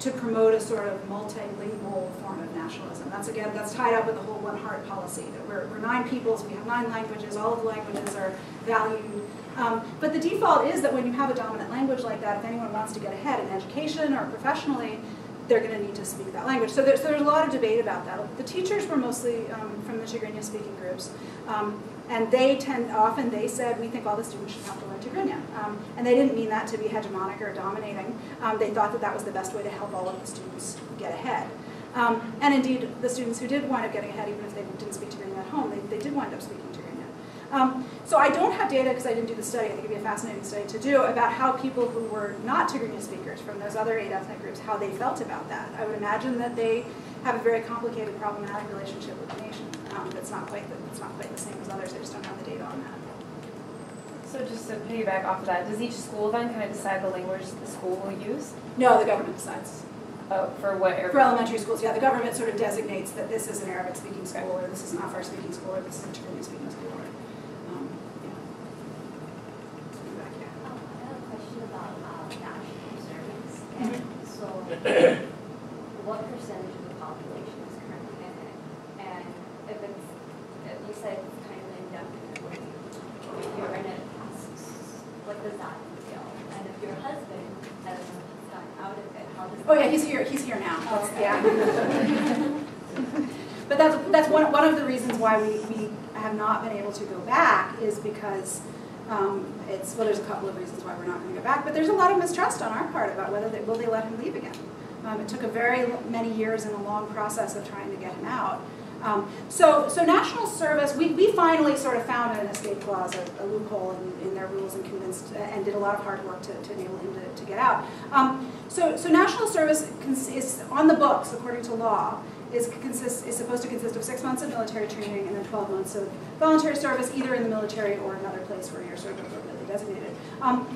to promote a sort of multilingual form of nationalism. That's again, that's tied up with the whole one heart policy, that we're, we're nine peoples, we have nine languages, all of the languages are valued. Um, but the default is that when you have a dominant language like that, if anyone wants to get ahead in education or professionally, they're going to need to speak that language. So there's, there's a lot of debate about that. The teachers were mostly um, from the Tigrinya speaking groups. Um, and they tend, often they said, we think all the students should have to learn Tigrinya. Um, and they didn't mean that to be hegemonic or dominating. Um, they thought that that was the best way to help all of the students get ahead. Um, and indeed, the students who did wind up getting ahead, even if they didn't speak Tigrinya at home, they, they did wind up speaking Tigrinya. Um, so I don't have data because I didn't do the study. I think it'd be a fascinating study to do about how people who were not Tigrinya speakers from those other eight ethnic groups, how they felt about that. I would imagine that they have a very complicated, problematic relationship with the nation. Um, that's not quite the, it's not quite the same as others. I just don't have the data on that. So just to piggyback off of that, does each school then kind of decide the language the school will use? No, the government decides. Oh, for what area? For elementary schools, yeah, the government sort of designates that this is an Arabic-speaking school, or this is an Afar-speaking school, or this is a Tigrinya-speaking school, or, um, yeah. Back here. Um, I have a question about uh, national service. Mhm. And so, what percentage of the population is currently in it? And if it's, if you said it's kind of indefinite, if you're in it, what does that entail? And if your husband has gotten out of it, how does? Oh, yeah, he's here, he's here now. Oh, That's- okay. Yeah. But that's, that's one, one of the reasons why we, we have not been able to go back is because um, it's, well, there's a couple of reasons why we're not going to go back, but there's a lot of mistrust on our part about whether they, will they let him leave again. Um, it took a very many years and a long process of trying to get him out. Um, so, so national service, we, we finally sort of found an escape clause, a, a loophole in, in their rules and convinced, and did a lot of hard work to, to enable him to, to get out. Um, so, so national service is on the books, according to law, is consists is supposed to consist of six months of military training and then 12 months of voluntary service, either in the military or another place where you're sort of appropriately designated. Um,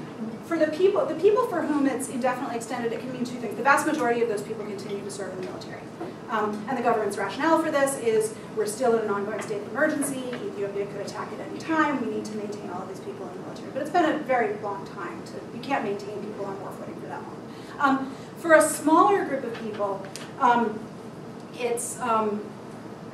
for the people, the people for whom it's indefinitely extended, it can mean two things. The vast majority of those people continue to serve in the military. Um, and the government's rationale for this is we're still in an ongoing state of emergency. Ethiopia could attack at any time. We need to maintain all of these people in the military. But it's been a very long time to, you can't maintain people on war footing for that long. Um, for a smaller group of people, um, it's, um,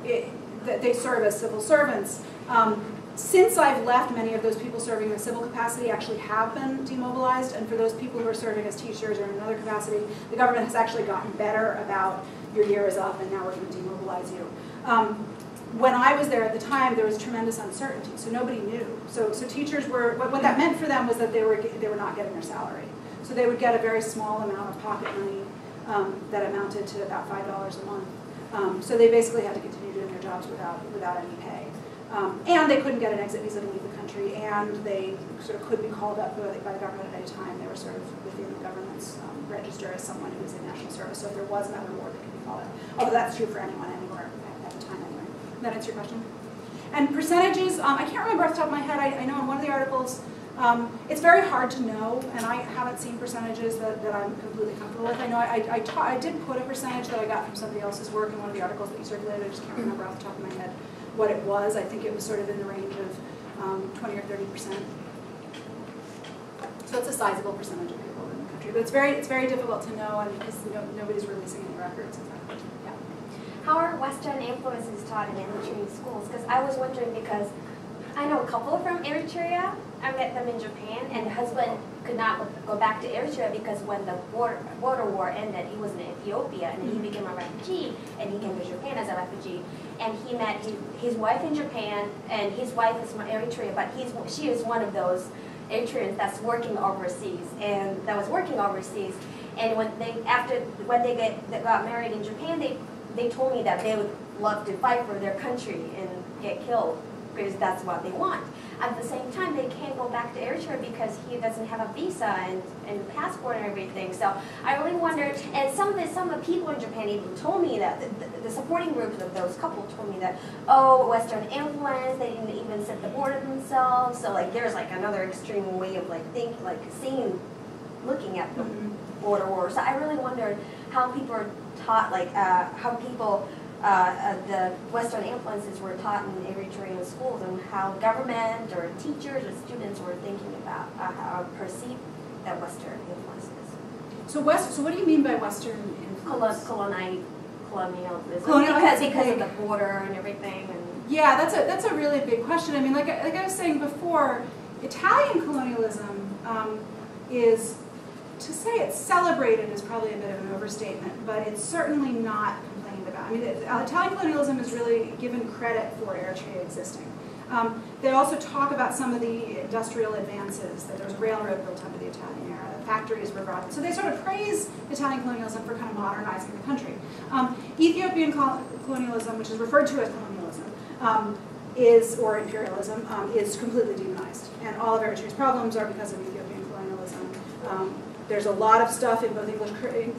it, that they serve as civil servants. Um, since I've left, many of those people serving in a civil capacity actually have been demobilized, and for those people who are serving as teachers or in another capacity, the government has actually gotten better about your year is up and now we're going to demobilize you. Um, when I was there at the time, there was tremendous uncertainty, so nobody knew. So, so teachers were, what, what that meant for them was that they were, they were not getting their salary. So they would get a very small amount of pocket money um, that amounted to about five dollars a month. Um, so they basically had to continue doing their jobs without, without any pay. Um, and they couldn't get an exit visa to leave the country, and they sort of could be called up by the government at any time. They were sort of within the government's um, register as someone who was in national service. So if there was another war, they could be called up. Although that's true for anyone anywhere at, at the time anyway. That answer your question? And percentages, um, I can't remember off the top of my head. I, I know in one of the articles, um, it's very hard to know, and I haven't seen percentages that, that I'm completely comfortable with. I know I, I, I, I did put a percentage that I got from somebody else's work in one of the articles that you circulated. I just can't remember off the top of my head what it was. I think it was sort of in the range of um, 20 or 30 percent. So it's a sizable percentage of people in the country, but it's very, it's very difficult to know, and because no, nobody's releasing any records. Yeah. How are Western influences taught in Eritrean schools? Because I was wondering because I know a couple from Eritrea. I met them in Japan, and the husband could not go back to Eritrea because when the border, border war ended, he was in Ethiopia, and he became a refugee, and he came to Japan as a refugee. And he met his, his wife in Japan, and his wife is from Eritrea, but he's she is one of those Eritreans that's working overseas, and that was working overseas. And when they after when they get they got married in Japan, they they told me that they would love to fight for their country and get killed because that's what they want. At the same time, they can't go back to Eritrea because he doesn't have a visa and, and passport and everything. So I really wondered, and some of the some of the people in Japan even told me that the, the, supporting groups of those couple told me that oh, Western influence, they didn't even set the border themselves. So like there's like another extreme way of like think like seeing, looking at the border war. So I really wondered how people are taught, like uh, how people, uh, uh, the Western influences were taught in Eritrean schools, and how government or teachers or students were thinking about uh, how perceive that Western influences. So West. So what do you mean by Western Colon, influence? coloni, colonialism. Colonial- because because of the border and everything, and Yeah, that's a that's a really big question. I mean, like I- like I was saying before, Italian colonialism um, is to say it's celebrated is probably a bit of an overstatement, but it's certainly not complained about. I mean, uh, Italian colonialism is really given credit for Eritrea existing. Um, they also talk about some of the industrial advances, that there was a railroad built under the Italian era, factories were brought in. So they sort of praise Italian colonialism for kind of modernizing the country. Um, Ethiopian col- colonialism, which is referred to as colonialism, um, is, or imperialism, um, is completely demonized. And all of Eritrea's problems are because of Ethiopian colonialism. There's a lot of stuff in both English,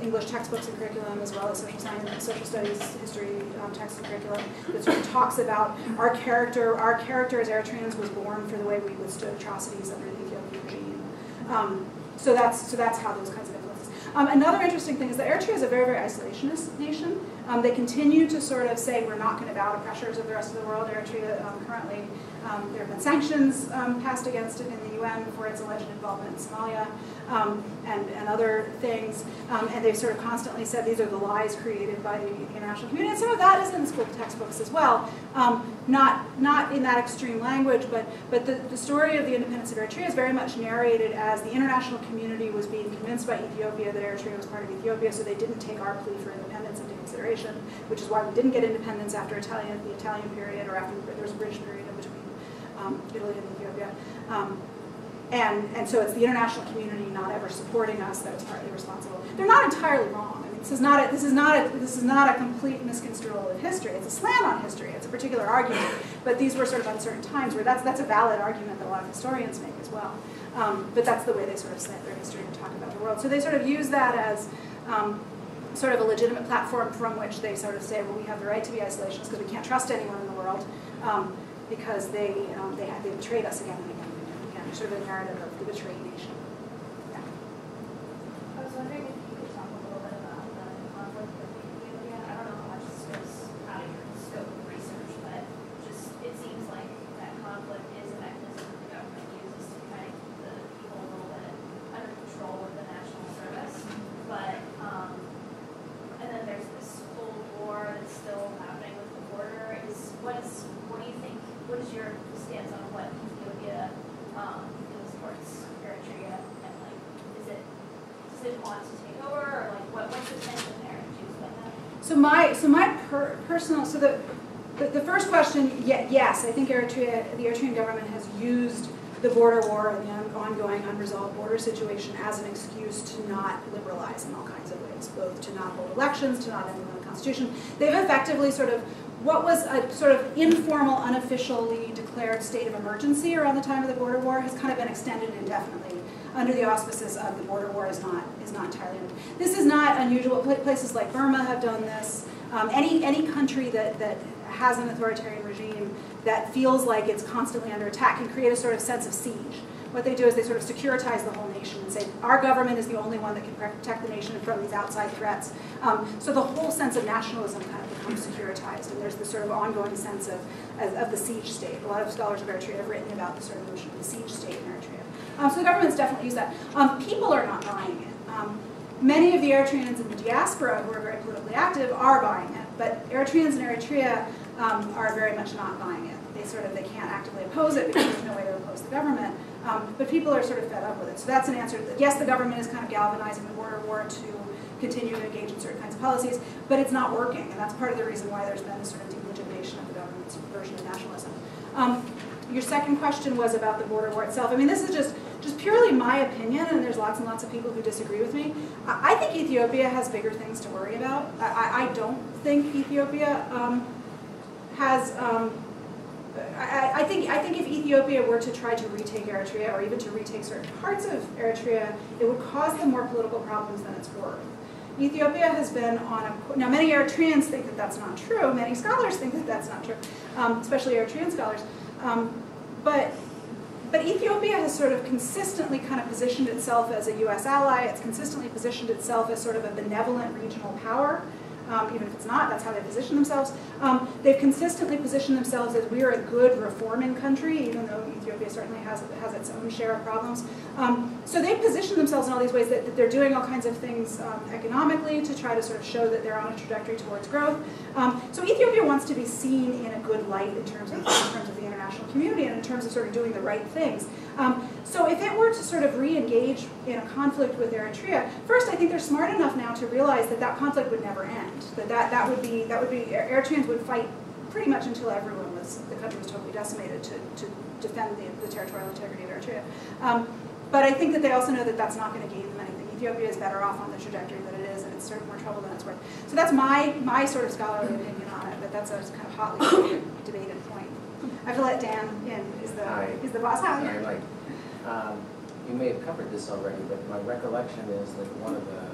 English textbooks and curriculum, as well as social science, social studies, history um, and curriculum, that sort of talks about our character. Our character as Eritreans was born for the way we withstood atrocities under the Ethiopian regime. Um, so that's so that's how those kinds of influences. Um, another interesting thing is that Eritrea is a very, very isolationist nation. Um, they continue to sort of say we're not going to bow to pressures of the rest of the world. Eritrea um, currently, um, there have been sanctions um, passed against it in the UN for its alleged involvement in Somalia um, and, and other things. Um, and they've sort of constantly said these are the lies created by the international community. And some of that is in the school textbooks as well. Not, not in that extreme language, but, but the, the story of the independence of Eritrea is very much narrated as the international community was being convinced by Ethiopia that Eritrea was part of Ethiopia, so they didn't take our plea for which is why we didn't get independence after Italian, the Italian period, or after there was a British period in between um, Italy and Ethiopia. Um, and, and so it's the international community not ever supporting us that was partly responsible. They're not entirely wrong. I mean, this is not a, this is not a, this is not a complete misconstrual of history. It's a slant on history. It's a particular argument. But these were sort of uncertain times where that's, that's a valid argument that a lot of historians make as well. Um, but that's the way they sort of slant their history and talk about the world. So they sort of use that as um, sort of a legitimate platform from which they sort of say, well, we have the right to be isolationists because we can't trust anyone in the world um, because they, um, they, have, they betrayed us again and again and again. Sort of a narrative of the betrayed nation. I was wondering if you could talk a little bit about the conflict with Ethiopia. I don't know how much this goes out of your scope of research, but just, it seems like that conflict is a mechanism the government uses to kind of keep the people a little bit under control with the national service. But, um, and then there's this Cold War that's still happening with the border. Is, what is didn't want to take over, or like, what, what's the tension there? Could you explain that? So my, so my per, personal, so the, the, the first question, ye- yes, I think Eritrea, the Eritrean government has used the border war and the ongoing unresolved border situation as an excuse to not liberalize in all kinds of ways, both to not hold elections, to not implement the constitution. They've effectively sort of, what was a sort of informal, unofficially declared state of emergency around the time of the border war has kind of been extended indefinitely under the auspices of the border war is not, is not entirely. This is not unusual. Places like Burma have done this. Um, any, any country that, that has an authoritarian regime that feels like it's constantly under attack can create a sort of sense of siege. What they do is they sort of securitize the whole nation and say, our government is the only one that can protect the nation from these outside threats. Um, so the whole sense of nationalism kind of becomes securitized, and there's this sort of ongoing sense of, of, the siege state. A lot of scholars of Eritrea have written about the sort of notion of the siege state in. Um, so the government's definitely used that. Um, people are not buying it. Um, many of the Eritreans in the diaspora who are very politically active are buying it, but Eritreans in Eritrea um, are very much not buying it. They sort of they can't actively oppose it because there's no way to oppose the government. Um, but people are sort of fed up with it. So that's an answer. That, yes, the government is kind of galvanizing the border war to continue to engage in certain kinds of policies, but it's not working, and that's part of the reason why there's been this sort of delegitimation of the government's version of nationalism. Um, your second question was about the border war itself. I mean, this is just just purely my opinion, and there's lots and lots of people who disagree with me. I think Ethiopia has bigger things to worry about. I, I- don't think Ethiopia um, has. Um, I, I- I think I think if Ethiopia were to try to retake Eritrea, or even to retake certain parts of Eritrea, it would cause them more political problems than it's worth. Ethiopia has been on a now. Many Eritreans think that that's not true. Many scholars think that that's not true, um, especially Eritrean scholars. Um, but but Ethiopia has sort of consistently kind of positioned itself as a U.S. ally. It's consistently positioned itself as sort of a benevolent regional power. Um, even if it's not, that's how they position themselves. Um, they've consistently positioned themselves as we are a good reforming country, even though Ethiopia certainly has, has its own share of problems. Um, so they position themselves in all these ways that, that they're doing all kinds of things um, economically to try to sort of show that they're on a trajectory towards growth. Um, so Ethiopia wants to be seen in a good light in terms of, in terms of the international community and in terms of sort of doing the right things. Um, so if it were to sort of re-engage in a conflict with Eritrea, first I think they're smart enough now to realize that that conflict would never end. That that, that would be that would be Eritreans would fight pretty much until everyone was the country was totally decimated to, to defend the, the territorial integrity of Eritrea. Um, but I think that they also know that that's not going to gain them anything. Ethiopia is better off on the trajectory that it is, and it's sort of more trouble than it's worth. So that's my my sort of scholarly opinion on it. But that's a kind of hotly debated, debated point. I have to let Dan in. Is the Hi. is the boss? Hi. Mike. Um, You may have covered this already, but my recollection is that one of the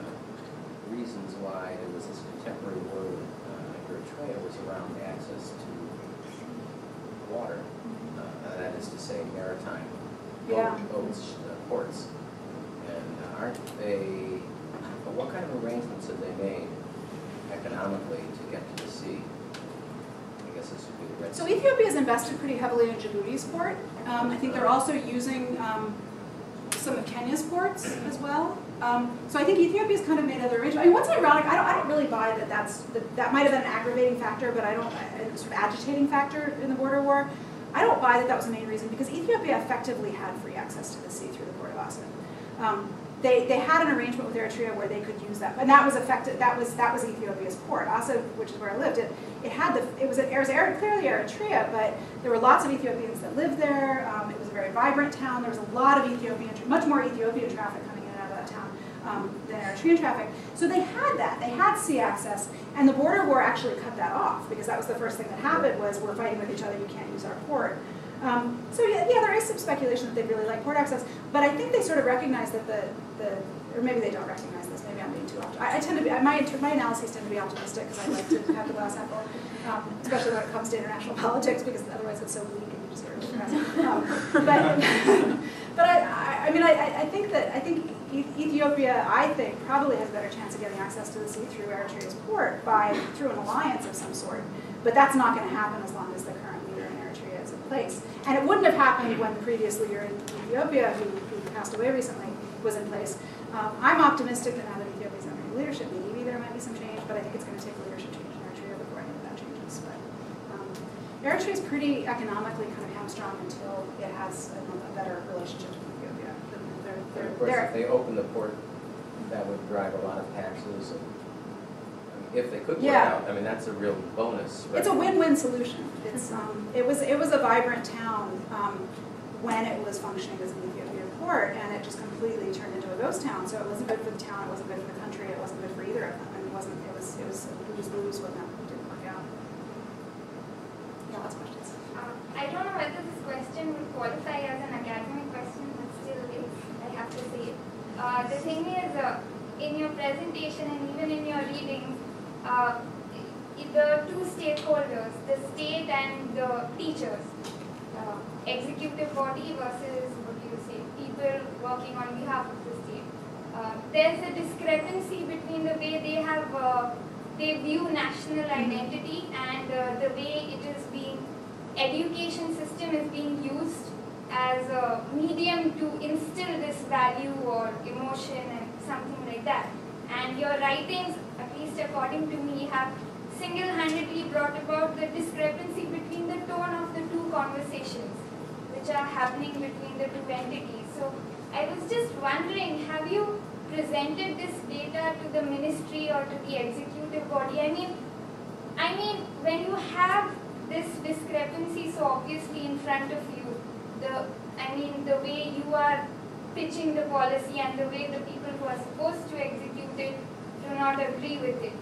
reasons why there was this contemporary war with uh, Eritrea was around access to water. Uh, That is to say maritime Yeah. boat- boats, uh, ports. And uh, aren't they, but what kind of arrangements have they made economically to get to the sea? I guess this would be the Red So Sea. Ethiopia has invested pretty heavily in Djibouti's port. Um, I think they're also using um, some of Kenya's ports as well. Um, so I think Ethiopia Ethiopia's kind of made other arrangements. I mean, what's ironic, I don't, I don't really buy that that's, that, that might have been an aggravating factor, but I don't, a sort of agitating factor in the border war. I don't buy that that was the main reason because Ethiopia effectively had free access to the sea through the port of Assab. Um, they, they had an arrangement with Eritrea where they could use that, and that was effective. That was that was Ethiopia's port. Assab, which is where I lived, it it had the it was it was clearly Eritrea, but there were lots of Ethiopians that lived there. Um, it was a very vibrant town. There was a lot of Ethiopian, much more Ethiopian traffic coming in and out of that town um, than Eritrean traffic. So they had that. They had sea access, and the border war actually cut that off because that was the first thing that happened was we're fighting with each other. You can't use our port. Um, so yeah, yeah, there is some speculation that they really like port access, but I think they sort of recognize that the, the or maybe they don't recognize this. Maybe I'm being too optimistic. I, I tend to be my my analyses tend to be optimistic because I like to have the glass half full, um, especially when it comes to international politics because otherwise it's so weak and you just sort of. Um, but but I, I, mean I, I- think that I think Ethiopia I think probably has a better chance of getting access to the sea through Eritrea's port by through an alliance of some sort. But that's not going to happen as long as the current leader in Eritrea is in place. And it wouldn't have happened when the previous leader in Ethiopia, who, who passed away recently, was in place. Um, I'm optimistic that now that Ethiopia's under leadership, maybe there might be some change, but I think it's going to take leadership change in Eritrea before any of that changes. But um, Eritrea is pretty economically kind of hamstrung until it has a, a better relationship with Ethiopia. They're, they're, of course, if they open the port that would drive a lot of taxes. and- I mean, If they could work Yeah. out, I mean, that's a real bonus. It's a win-win solution. It's, um, it was, it was a vibrant town, um, when it was functioning as an Ethiopia port, and it just completely turned into a ghost town. So it wasn't good for the town, it wasn't good for the country, it wasn't good for either of them. And it wasn't, it was, it was lose-lose when that didn't work out. Questions. Uh, I don't know whether this question would qualify as an academic question, but still it's, I have to say it. Uh, the thing is, uh, in your presentation and even in your readings, uh, the two stakeholders, the state and the teachers, uh, executive body versus, what do you say, people working on behalf of the state. Uh, there's a discrepancy between the way they have, uh, they view national identity and uh, the way it is education system is being used as a medium to instill this value or emotion and something like that. And your writings, at least according to me, have single-handedly brought about the discrepancy between the tone of the two conversations which are happening between the two entities. So I was just wondering, have you presented this data to the ministry or to the executive body? I mean, I mean, when you have this discrepancy so obviously in front of you, the, I mean, the way you are pitching the policy and the way the people who are supposed to execute it do not agree with it.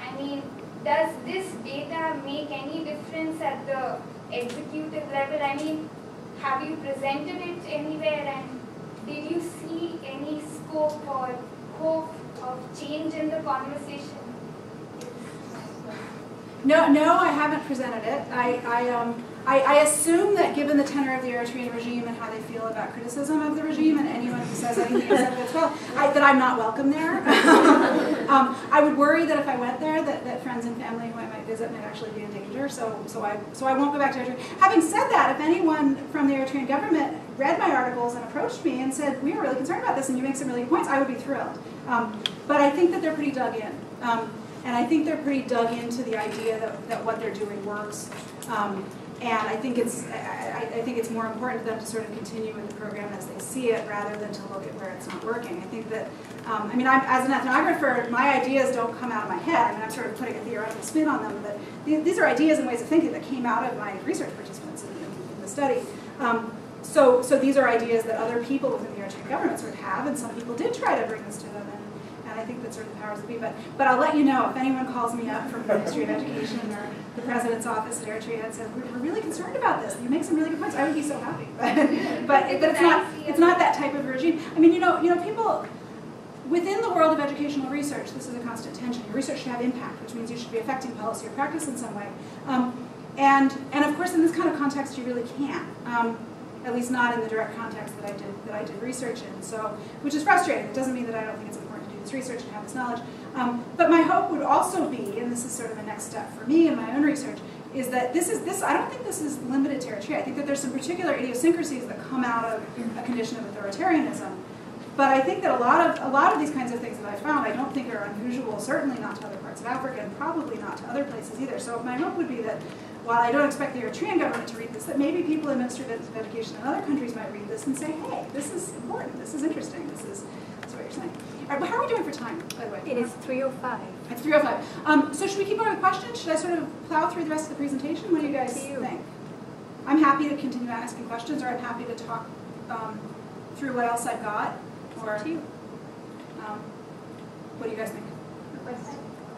I mean, does this data make any difference at the executive level? I mean, have you presented it anywhere and did you see any scope or hope of change in the conversation? No, no, I haven't presented it. I, I, um, I, I assume that given the tenor of the Eritrean regime and how they feel about criticism of the regime and anyone who says anything except well, I, that I'm not welcome there. um, I would worry that if I went there, that, that friends and family who I might visit might actually be in danger. So, so I, so I won't go back to Eritrea. Having said that, if anyone from the Eritrean government read my articles and approached me and said, "We are really concerned about this, and you make some really good points," I would be thrilled. Um, but I think that they're pretty dug in. And I think they're pretty dug into the idea that, that what they're doing works. Um, and I think it's I, I, think it's more important to them to sort of continue with the program as they see it rather than to look at where it's not working. I think that um, I mean I'm, as an ethnographer, my ideas don't come out of my head. I mean I'm sort of putting a theoretical spin on them, but th- these are ideas and ways of thinking that came out of my research participants in, in, in the study. Um, so, so these are ideas that other people within the Eritrean government sort of have, and some people did try to bring this to them. I think that's sort of the powers that be. But, but I'll let you know if anyone calls me up from the Ministry of Education or the President's office at Eritrea and says, we're, we're really concerned about this. You make some really good points. I would be so happy. But, but, but it's not it's not that type of regime. I mean, you know, you know, people within the world of educational research, this is a constant tension. Your research should have impact, which means you should be affecting policy or practice in some way. Um, and and of course, in this kind of context, you really can't. Um, at least not in the direct context that I did that I did research in. So, which is frustrating. It doesn't mean that I don't think it's this research and have this knowledge. Um, but my hope would also be, and this is sort of a next step for me in my own research, is that this is this. I don't think this is limited to Eritrea. I think that there's some particular idiosyncrasies that come out of a condition of authoritarianism. But I think that a lot of a lot of these kinds of things that I found, I don't think are unusual. Certainly not to other parts of Africa, and probably not to other places either. So my hope would be that while I don't expect the Eritrean government to read this, that maybe people in Ministry of Education in other countries might read this and say, hey, this is important, this is interesting, this is, that's what you're saying. All right, how are we doing for time, by the way? It is 3:05. It's 3:05. Um, so should we keep going with questions? Should I sort of plow through the rest of the presentation? What do you guys you. think? I'm happy to continue asking questions, or I'm happy to talk um, through what else I've got, or, To you. um, what do you guys think?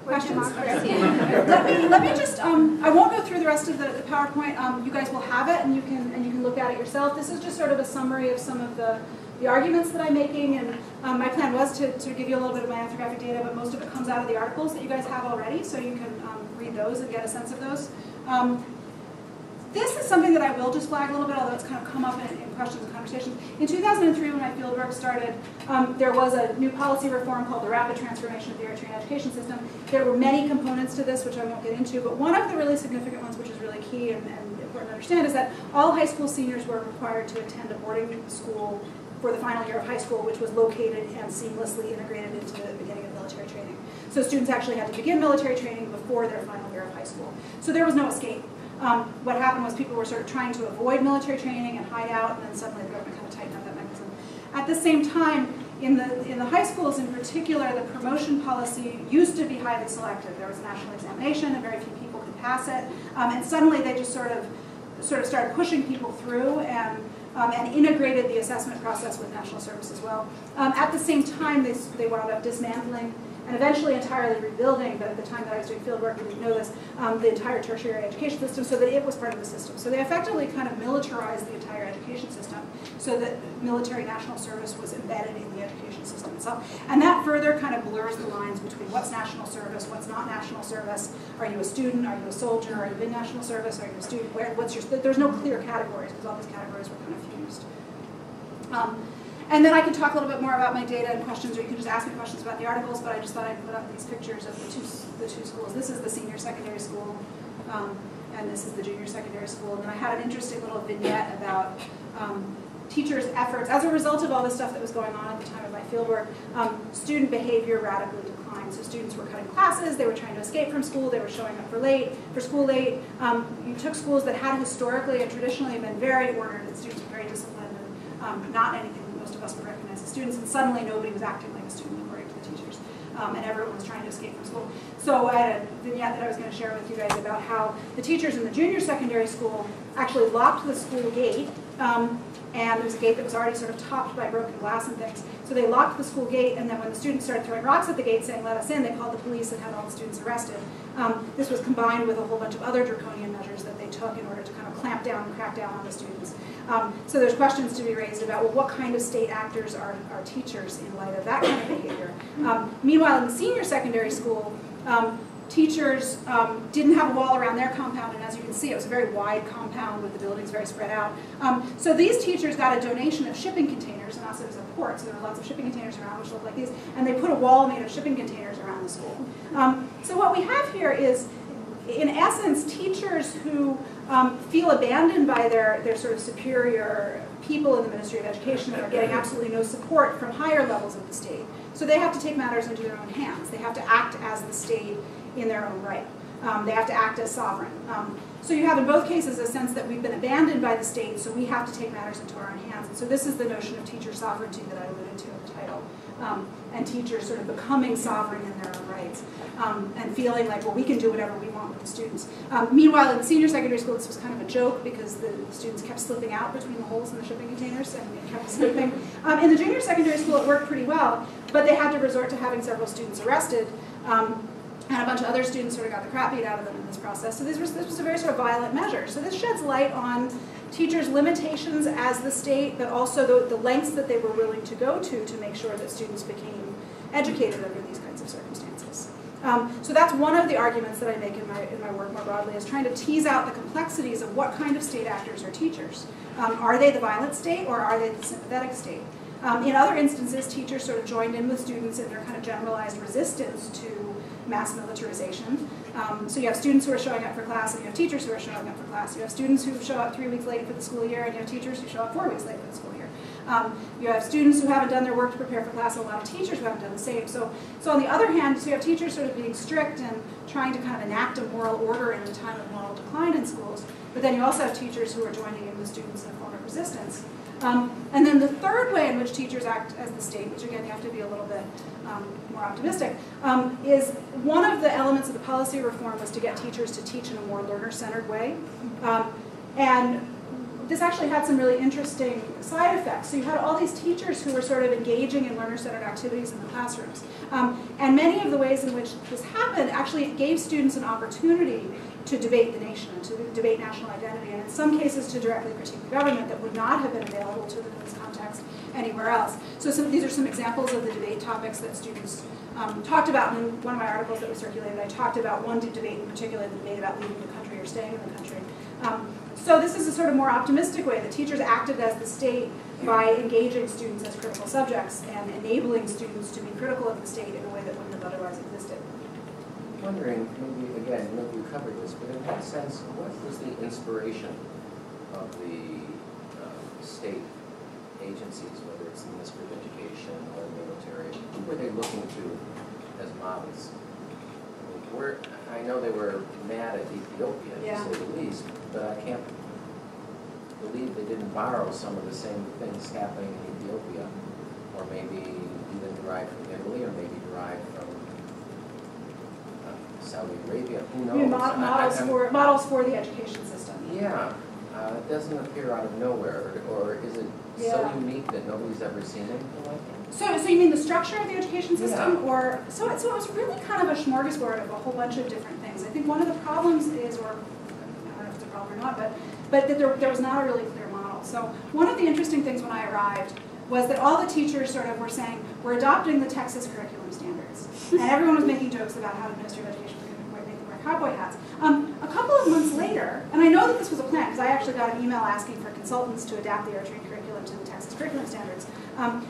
Questions? Okay. let me let me just um, I won't go through the rest of the, the PowerPoint. Um, you guys will have it and you can and you can look at it yourself. This is just sort of a summary of some of the the arguments that I'm making and um, my plan was to, to give you a little bit of my ethnographic data, but most of it comes out of the articles that you guys have already, so you can um, read those and get a sense of those. Um, this is something that I will just flag a little bit, although it's kind of come up in, in questions and conversations. In 2003, when my fieldwork started, um, there was a new policy reform called the Rapid Transformation of the Eritrean Education System. There were many components to this, which I won't get into, but one of the really significant ones, which is really key and, and important to understand, is that all high school seniors were required to attend a boarding school for the final year of high school, which was located and seamlessly integrated into the beginning of military training. So students actually had to begin military training before their final year of high school. So there was no escape. Um, what happened was people were sort of trying to avoid military training and hide out, and then suddenly the government kind of tightened up that mechanism. At the same time, in the, in the high schools in particular, the promotion policy used to be highly selective. There was a national examination and very few people could pass it. Um, and suddenly they just sort of, sort of started pushing people through and, um, and integrated the assessment process with national service as well. Um, at the same time, they, they wound up dismantling and eventually entirely rebuilding, but at the time that I was doing field work, we didn't know this, um, the entire tertiary education system so that it was part of the system. So they effectively kind of militarized the entire education system so that military national service was embedded in the education system itself. And that further kind of blurs the lines between what's national service, what's not national service. Are you a student? Are you a soldier? Are you in national service? Are you a student? Where, what's your, there's no clear categories because all these categories were kind of fused. Um, and then I can talk a little bit more about my data and questions, or you can just ask me questions about the articles, but I just thought I'd put up these pictures of the two, the two schools. This is the senior secondary school, um, and this is the junior secondary school. And then I had an interesting little vignette about um, teachers' efforts. As a result of all the stuff that was going on at the time of my fieldwork, um, student behavior radically declined. So students were cutting classes, they were trying to escape from school, they were showing up for late, for school late. Um, you took schools that had historically and traditionally been very ordered, and students were very disciplined, and um, not anything that most of us would recognize as students, and suddenly nobody was acting like a student according to the teachers, um, and everyone was trying to escape from school. So I had a vignette that I was going to share with you guys about how the teachers in the junior secondary school actually locked the school gate, um, and there was a gate that was already sort of topped by broken glass and things. So they locked the school gate, and then when the students started throwing rocks at the gate saying, let us in, they called the police and had all the students arrested. Um, this was combined with a whole bunch of other draconian measures that they took in order to kind of clamp down and crack down on the students. Um, so there's questions to be raised about, well, what kind of state actors are, are teachers in light of that kind of behavior? Um, meanwhile, in the senior secondary school, um, teachers um, didn't have a wall around their compound, and as you can see, it was a very wide compound with the buildings very spread out. Um, so these teachers got a donation of shipping containers, and also it was a port, so there were lots of shipping containers around which looked like these, and they put a wall made of shipping containers around the school. Um, so what we have here is, in essence, teachers who um, feel abandoned by their, their sort of superior people in the Ministry of Education that are getting absolutely no support from higher levels of the state. So they have to take matters into their own hands. They have to act as the state in their own right. Um, they have to act as sovereign. Um, so you have in both cases a sense that we've been abandoned by the state, so we have to take matters into our own hands. And so this is the notion of teacher sovereignty that I alluded to in the title. Um, and teachers sort of becoming sovereign in their own rights um, and feeling like, well, we can do whatever we want with the students. Um, meanwhile, in senior secondary school, this was kind of a joke because the students kept slipping out between the holes in the shipping containers and it kept slipping. Um, in the junior secondary school, it worked pretty well, but they had to resort to having several students arrested. Um, and a bunch of other students sort of got the crap beat out of them in this process. So this was, this was a very sort of violent measure. So this sheds light on teachers' limitations as the state, but also the, the lengths that they were willing to go to to make sure that students became educated under these kinds of circumstances. Um, so that's one of the arguments that I make in my, in my work more broadly, is trying to tease out the complexities of what kind of state actors are teachers. Um, are they the violent state or are they the sympathetic state? Um, in other instances, teachers sort of joined in with students in their kind of generalized resistance to mass militarization. Um, so you have students who are showing up for class and you have teachers who are showing up for class. You have students who show up three weeks late for the school year and you have teachers who show up four weeks late for the school year. Um, you have students who haven't done their work to prepare for class and a lot of teachers who haven't done the same. So, so on the other hand, so you have teachers sort of being strict and trying to kind of enact a moral order in a time of moral decline in schools. But then you also have teachers who are joining in with students in a form of resistance. Um, and then the third way in which teachers act as the state, which again you have to be a little bit um, more optimistic, um, is one of the elements of the policy reform was to get teachers to teach in a more learner-centered way. Um, and this actually had some really interesting side effects. So you had all these teachers who were sort of engaging in learner-centered activities in the classrooms. Um, and many of the ways in which this happened actually gave students an opportunity to debate the nation, and to debate national identity, and in some cases to directly critique the government that would not have been available to them in this context anywhere else. So some, these are some examples of the debate topics that students um, talked about. In one of my articles that was circulated, I talked about one debate in particular, the debate about leaving the country or staying in the country. Um, so this is a sort of more optimistic way. The teachers acted as the state by engaging students as critical subjects and enabling students to be critical of the state in a way that wouldn't have otherwise existed. Wondering, maybe, again, maybe you covered this, but in what sense, what was the inspiration of the um, state agencies, whether it's the Ministry of Education or the military? Who were they looking to as models? I mean, Where, I know they were mad at Ethiopia, Yeah. to say the least, but I can't believe they didn't borrow some of the same things happening in Ethiopia, or maybe even derived from Italy or maybe derived from uh, Saudi Arabia, who knows? I- mo- I- models I'm- for, models for the education system. Yeah, uh, it doesn't appear out of nowhere, or is it so unique that nobody's ever seen anything like it? So, so you mean the structure of the education system, Yeah. or, so it, so it was really kind of a smorgasbord of a whole bunch of different things. I think one of the problems is, or, I don't know if it's a problem or not, but, but that there, there was not a really clear model. So one of the interesting things when I arrived was that all the teachers sort of were saying, we're adopting the Texas curriculum standards. And everyone was making jokes about how the Ministry of Education was going to make them wear cowboy hats. Um, a couple of months later, and I know that this was a plan, because I actually got an email asking for consultants to adapt the Eritrean curriculum to the Texas curriculum standards. Um,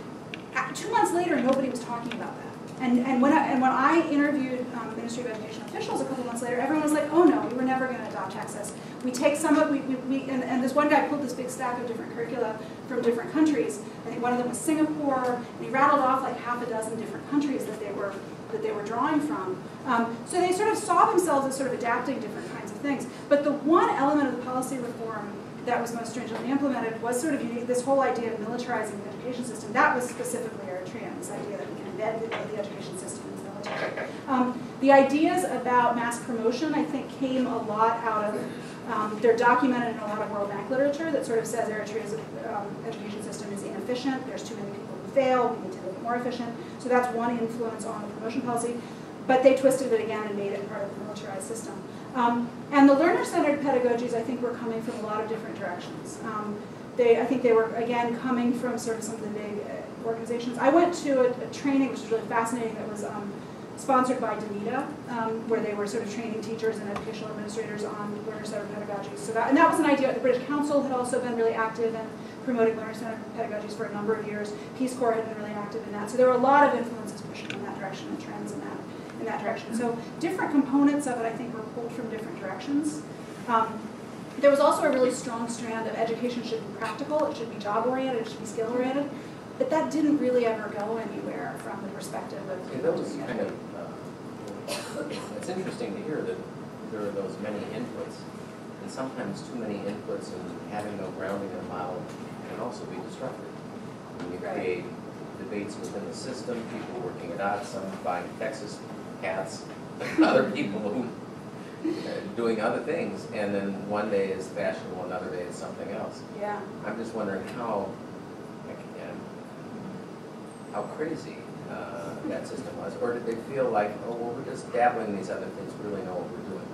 two months later, nobody was talking about that. And, and when I, and when I interviewed um, Ministry of Education officials a couple months later, everyone was like, oh no, we were never going to adopt Texas. We take some of, we, we, we and, and this one guy pulled this big stack of different curricula from different countries. I think one of them was Singapore, and he rattled off like half a dozen different countries that they were, that they were drawing from. Um, so they sort of saw themselves as sort of adapting different kinds of things. But the one element of the policy reform that was most stringently implemented was sort of unique, this whole idea of militarizing the education system. That was specifically Eritrean, this idea that we can embed the, the education system in the military. Um, the ideas about mass promotion, I think, came a lot out of, um, they're documented in a lot of World Bank literature that sort of says Eritrea's um, education system is inefficient, there's too many people who fail, we need to make it more efficient. So that's one influence on the promotion policy. But they twisted it again and made it part of the militarized system. Um, and the learner-centered pedagogies, I think, were coming from a lot of different directions. Um, they, I think they were, again, coming from sort of some of the big uh, organizations. I went to a, a training, which was really fascinating, that was um, sponsored by Danida, um, where they were sort of training teachers and educational administrators on learner-centered pedagogies. So that, and that was an idea. The British Council had also been really active in promoting learner-centered pedagogies for a number of years. Peace Corps had been really active in that. So there were a lot of influences pushing in that direction and trends in that in that direction. So different components of it, I think, were pulled from different directions. Um, there was also a really strong strand of education should be practical, it should be job-oriented, it should be skill-oriented, but that didn't really ever go anywhere from the perspective of See, those kind of, it's interesting to hear that there are those many inputs, and sometimes too many inputs and having no grounding in a model can also be disruptive. When you Right. create debates within the system, people working it out, some buying Texas hats, other people who doing other things, and then one day is fashionable, another day is something else. Yeah. I'm just wondering how, like, um, how crazy uh, that system was, or did they feel like, oh, well, we're just dabbling in these other things, we really know what we're doing?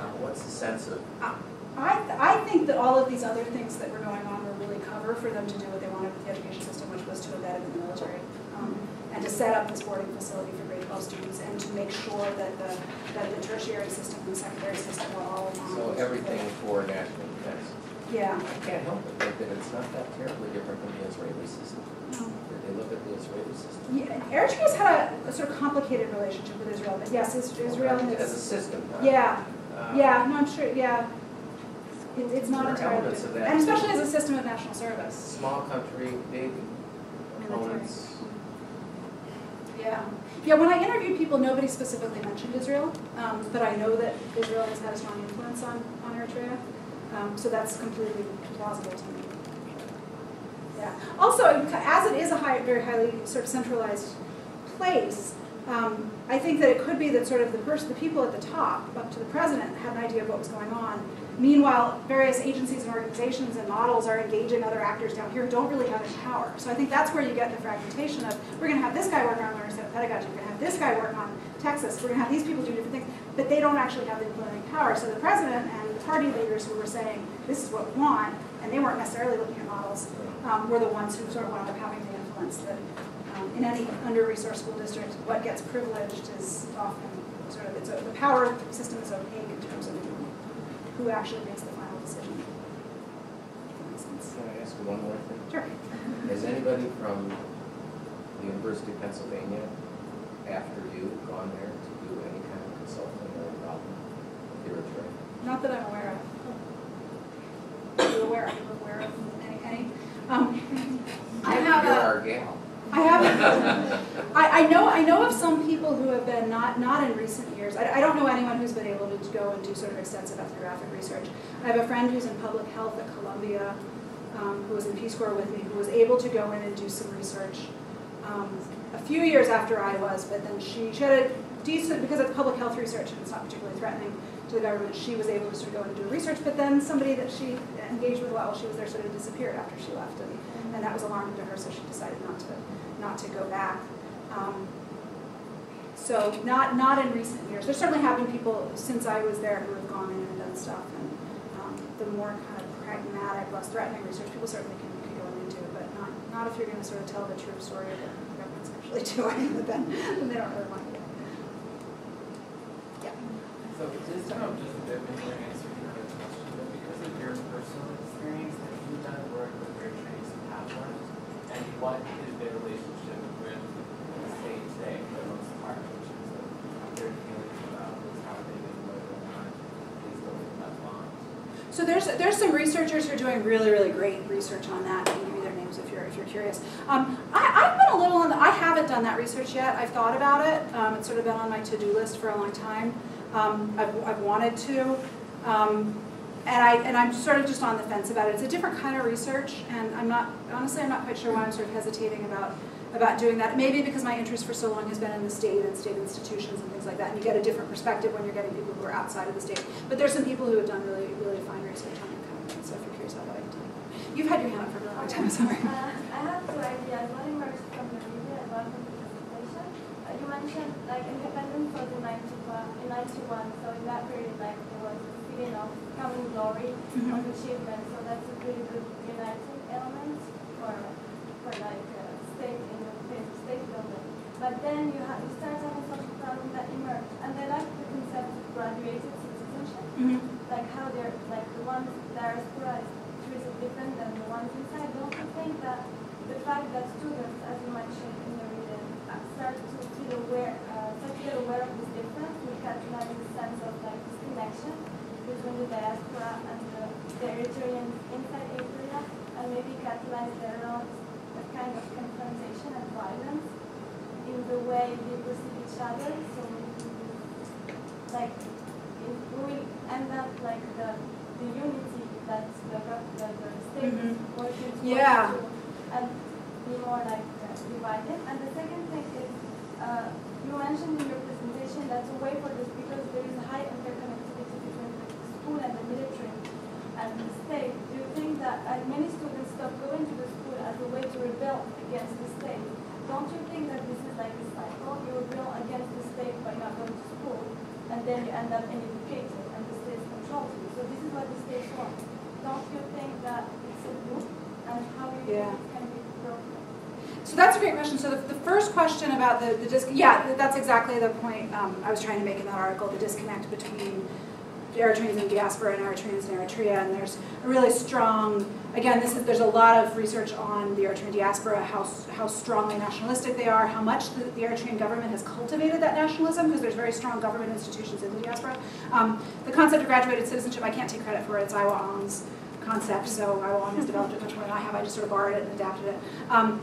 Uh, What's the sense of, I, I think that all of these other things that were going on were really cover for them to do what they wanted with the education system, which was to embed it in the military. Um, and to set up this boarding facility for grade 12 students and to make sure that the, that the tertiary system and the secondary system were all aligned. so everything for national defense? Yeah. I can't help but think that it's not that terribly different from the Israeli system. Look at the Israeli system? Yeah, Eritrea's had a, a sort of complicated relationship with Israel, but yes, Is- Israel As a system, huh? yeah, Uh, yeah, no, I'm sure, yeah. It, it's not entirely elements of that, And especially as a system of national service. Small country, big opponents. Yeah. Yeah, when I interviewed people, nobody specifically mentioned Israel, um, but I know that Israel has had a strong influence on, on Eritrea. Um, so that's completely plausible to me. Yeah. Also, as it is a high, very highly sort of centralized place, um, I think that it could be that sort of the person, the people at the top, up to the president, had an idea of what was going on. Meanwhile, various agencies and organizations and models are engaging other actors down here who don't really have any power. So I think that's where you get the fragmentation of, we're going to have this guy work on learner-centered pedagogy, we're going to have this guy work on Texas, we're going to have these people do different things, but they don't actually have the implementing power. So the president and the party leaders who were saying, this is what we want, and they weren't necessarily looking at models, um, were the ones who sort of wound up having the influence that um, in any under-resourced school district, what gets privileged is often sort of, it's a, the power system is opaque in terms of who, actually makes the final decision. If that makes sense. Can I ask one more thing? Sure. Has anybody from the University of Pennsylvania, after you, gone there to do any kind of consulting or involvement with Eritrea? Not that I'm aware of. Aware, are you aware of any, any? Um, I have You're a, our gal. I have, I, I know, I know of some people who have been, not, not in recent years, I, I don't know anyone who's been able to go and do sort of extensive ethnographic research. I have a friend who's in public health at Columbia, um, who was in Peace Corps with me, who was able to go in and do some research um, a few years after I was, but then she, she had a decent, because it's public health research and it's not particularly threatening to the government, she was able to sort of go and do research, but then somebody that she engaged with while she was there sort of disappeared after she left, and, and that was alarming to her, so she decided not to, not to go back. Um, so not, not in recent years. There certainly have been people since I was there who have gone in and done stuff, and um, the more kind of pragmatic, less threatening research, people certainly can, can go into, it, but not, not if you're going to sort of tell the true story of what the government's actually doing, but then, then they don't really want to do it. Yeah. Just a bit your answer to the question, because of your personal experience, have you done work with your trainees and what is their relationship with the state today for the most part, their feelings about what's happening and whether or not still think that? So there's there's some researchers who are doing really really great research on that. I can give you their names if you're if you're curious. Um, I, I've been a little on the, I haven't done that research yet. I've thought about it. Um, it's sort of been on my to-do list for a long time. Um, I've, I've wanted to. Um, and I and I'm sort of just on the fence about it. It's a different kind of research, and I'm not honestly I'm not quite sure why I'm sort of hesitating about about doing that. Maybe because my interest for so long has been in the state and state institutions and things like that, and you get a different perspective when you're getting people who are outside of the state. But there's some people who have done really really fine research on it, kind of. So if you're curious about that, I can tell you. You've had your hand up for a really long time. Sorry. Uh, I have two ideas. One the media about the presentation. Uh, you mentioned like independence was in 91, in 91, so in that period like there was a feeling of common glory Mhm. of achievement. So that's a really good uniting element for for like uh, state in the state building. But then you have you start having social problems that emerge, and they like the concept of graduated citizenship Mhm. like how they're like the ones diaspora is treated different than the ones inside. Don't you think that the fact that students, as you mentioned in the reading, uh, start to feel aware, uh, get aware of this difference, we catalyze the sense of like this connection between the diaspora and the, the Eritreans inside Eritrea, and maybe catalyze their own a kind of confrontation and violence in the way they perceive each other. So like it will end up like the, the unity that the, the, the state is Mhm. working towards Yeah. to, and be more like uh, divided. And the second thing is, uh, you mentioned in your presentation that's a way for this because there is a high interconnectivity between the school and the military and the state. Do you think that uh, many students stop going to the school as a way to rebel against the state? Don't you think that this is like a cycle? You rebel against the state by not going to school, and then you end up uneducated, and the state controls you. So this is what the state wants. Don't you think that it's a loop, and how you Yeah. think it can be broken? So that's a great question. So the, the first question about the, the disc, yeah, that's exactly the point um, I was trying to make in that article, the disconnect between Eritreans and diaspora and Eritreans and Eritrea. And there's a really strong, again, this is, there's a lot of research on the Eritrean diaspora, how, how strongly nationalistic they are, how much the, the Eritrean government has cultivated that nationalism, because there's very strong government institutions in the diaspora. Um, the concept of graduated citizenship, I can't take credit for it, it's Aihwa Ong's concept, so Aihwa Ong has developed it much more than I have, I just sort of borrowed it and adapted it. Um,